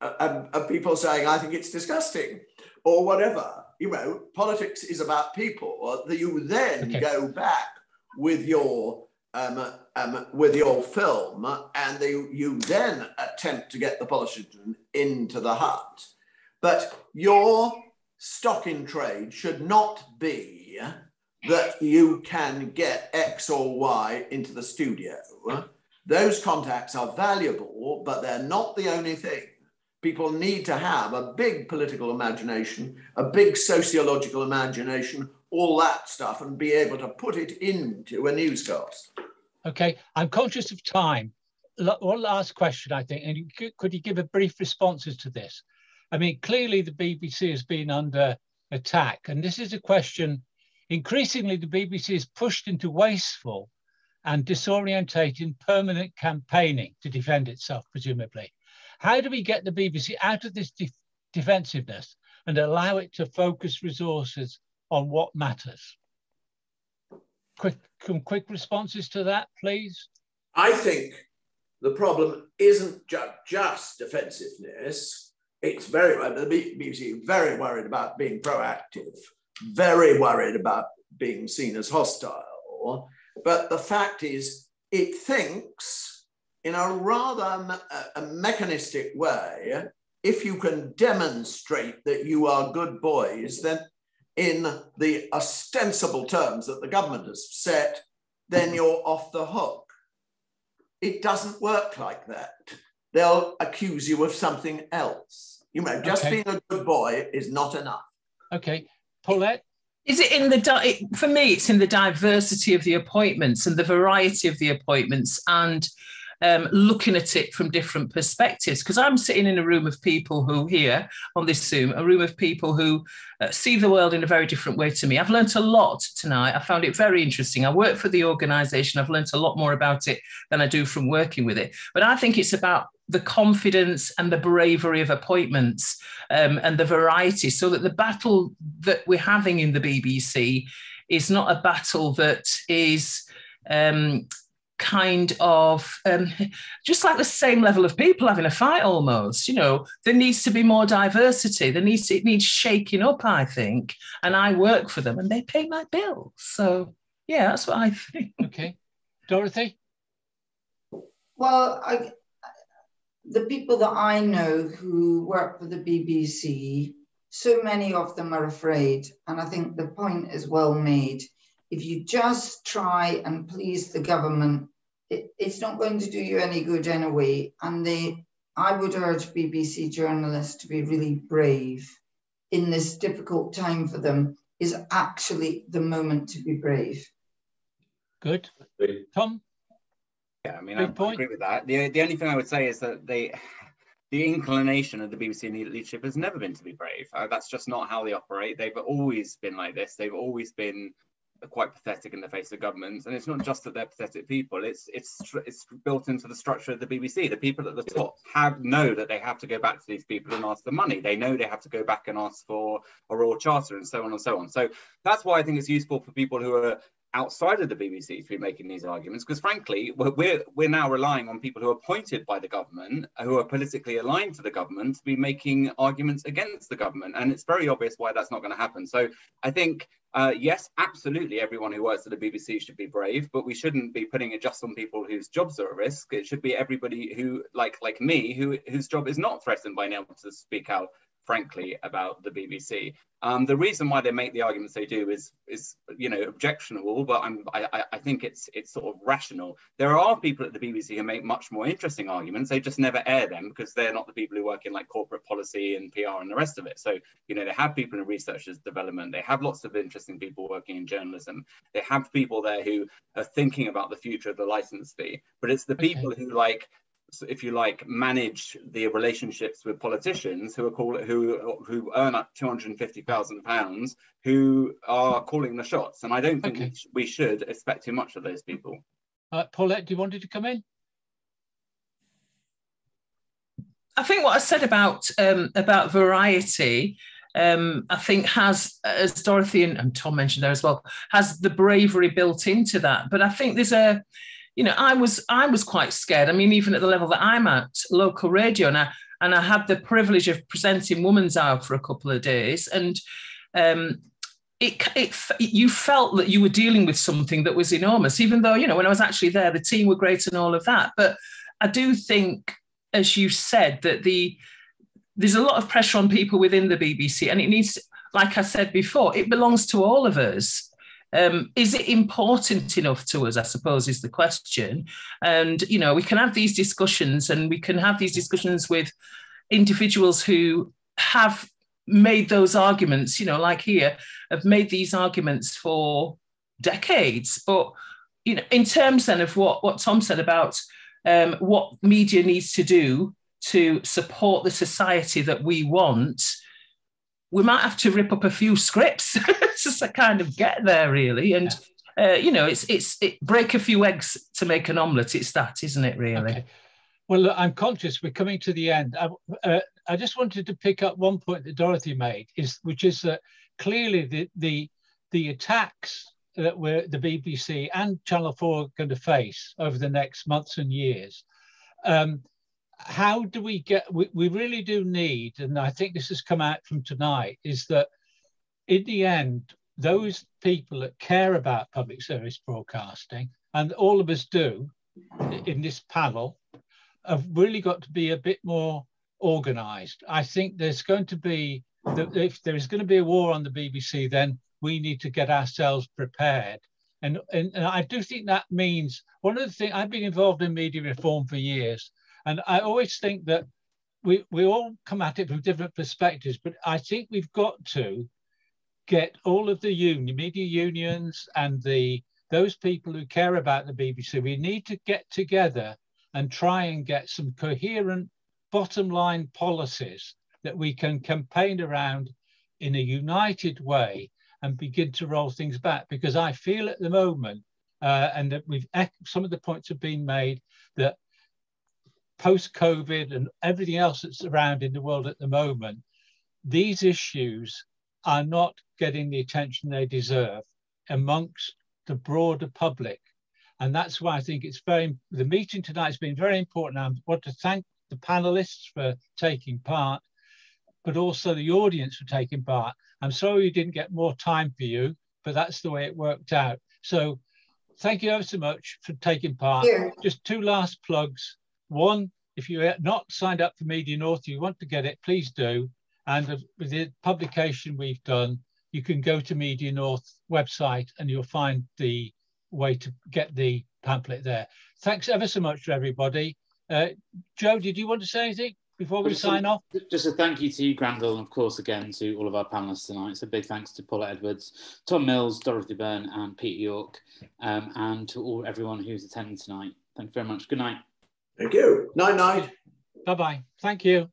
uh, and, and people saying, I think it's disgusting or whatever. You know, politics is about people. You then okay. go back with your um, um, with your film, and they, you then attempt to get the politician into the hut. But your stock in trade should not be that you can get X or Y into the studio. Those contacts are valuable, but they're not the only thing. People need to have a big political imagination, a big sociological imagination, all that stuff and be able to put it into a newscast. Okay, I'm conscious of time. One last question, I think, and could you give a brief responses to this? I mean, clearly the BBC has been under attack, and this is a question. Increasingly, the BBC is pushed into wasteful and disorientating permanent campaigning to defend itself, presumably. How do we get the BBC out of this de defensiveness and allow it to focus resources on what matters. Quick, quick responses to that, please. I think the problem isn't ju just defensiveness. It's very, the BBC very worried about being proactive, very worried about being seen as hostile. But the fact is, it thinks in a rather a mechanistic way, if you can demonstrate that you are good boys, then in the ostensible terms that the government has set, then you're off the hook. It doesn't work like that. They'll accuse you of something else. You know, just okay. being a good boy is not enough. Okay. Paulette? Is it in the for me? It's in the diversity of the appointments and the variety of the appointments, and um, looking at it from different perspectives. Because I'm sitting in a room of people who here on this Zoom, a room of people who uh, see the world in a very different way to me. I've learnt a lot tonight. I found it very interesting. I work for the organisation. I've learnt a lot more about it than I do from working with it. But I think it's about the confidence and the bravery of appointments um, and the variety so that the battle that we're having in the BBC is not a battle that is um, kind of um, just like the same level of people having a fight almost you know there needs to be more diversity. There needs to, it needs shaking up i think. And i work for them and they pay my bills. So yeah that's what i think. Okay. Dorothy? Well I, the people that I know who work for the BBC, so many of them are afraid. And I think the point is well made. If you just try and please the government, it, it's not going to do you any good anyway. And they, I would urge BBC journalists to be really brave in this difficult time for them is actually the moment to be brave. Good. Tom? Yeah, I mean, I, I, agree with that. The, the only thing I would say is that they, the inclination of the BBC leadership has never been to be brave. Uh, that's just not how they operate. They've always been like this. They've always been quite pathetic in the face of governments. And it's not just that they're pathetic people. It's it's it's built into the structure of the BBC. The people at the top have know that they have to go back to these people and ask for money. They know they have to go back and ask for a royal charter and so on and so on. So that's why I think it's useful for people who are outside of the BBC to be making these arguments because frankly we're we're now relying on people who are appointed by the government who are politically aligned to the government to be making arguments against the government and it's very obvious why that's not going to happen so I think uh, yes absolutely everyone who works at the BBC should be brave but we shouldn't be putting it just on people whose jobs are at risk. It should be everybody who like like me who whose job is not threatened by being able to speak out frankly, about the BBC. Um, the reason why they make the arguments they do is, is you know, objectionable, but I'm, I, I think it's it's sort of rational. There are people at the BBC who make much more interesting arguments. They just never air them because they're not the people who work in like corporate policy and PR and the rest of it. So, you know, they have people in research and development. They have lots of interesting people working in journalism. They have people there who are thinking about the future of the license fee. But it's the okay. people who like if you like, manage the relationships with politicians who are call who who earn up two hundred and fifty thousand pounds, who are calling the shots. And I don't think okay. we, should expect too much of those people. Uh, Paulette, do you wanted to come in? I think what I said about um, about variety, um, I think has, as Dorothy and, and Tom mentioned there as well, has the bravery built into that. But I think there's a you know, I was I was quite scared. I mean, even at the level that I'm at, local radio, and I and I had the privilege of presenting Woman's Hour for a couple of days, and um, it, it you felt that you were dealing with something that was enormous, even though you know when I was actually there, the team were great and all of that. But I do think, as you said, that the there's a lot of pressure on people within the BBC, and it needs, like I said before, it belongs to all of us. Um, is it important enough to us? I suppose is the question. And you know, we can have these discussions, and we can have these discussions with individuals who have made those arguments. You know, like here, have made these arguments for decades. But you know, in terms then of what what Tom said about um, what media needs to do to support the society that we want we might have to rip up a few scripts just to kind of get there, really. And uh, you know, it's it's it, break a few eggs to make an omelette. It's that, isn't it? Really. Okay. Well, look, I'm conscious we're coming to the end. I, uh, I just wanted to pick up one point that Dorothy made, is which is that clearly the the the attacks that we're, the BBC and Channel 4 are going to face over the next months and years. Um, how do we get, we, we really do need, and I think this has come out from tonight, is that in the end, those people that care about public service broadcasting, and all of us do in this panel, have really got to be a bit more organized. I think there's going to be, if there is going to be a war on the BBC, then we need to get ourselves prepared. And, and, and I do think that means one of the things I've been involved in media reform for years, and I always think that we, we all come at it from different perspectives, but I think we've got to get all of the union, media unions and the those people who care about the BBC, we need to get together and try and get some coherent bottom line policies that we can campaign around in a united way and begin to roll things back. Because I feel at the moment, uh, and that we've some of the points have been made that post COVID and everything else that's around in the world at the moment, these issues are not getting the attention they deserve amongst the broader public. And that's why I think it's very, the meeting tonight has been very important. I want to thank the panelists for taking part, but also the audience for taking part. I'm sorry we didn't get more time for you, but that's the way it worked out. So thank you ever so much for taking part. Just two last plugs. One, if you're not signed up for Media North, you want to get it, please do. And with the publication we've done, you can go to Media North website and you'll find the way to get the pamphlet there. Thanks ever so much to everybody. Uh, Joe, did you want to say anything before we sign a, off? Just a thank you to you, Granville, and of course, again, to all of our panelists tonight. So big thanks to Paula Edwards, Tom Mills, Dorothy Byrne, and Peter York, um, and to all everyone who's attending tonight. Thank you very much. Good night. Thank you. Night, night. Bye-bye. Thank you.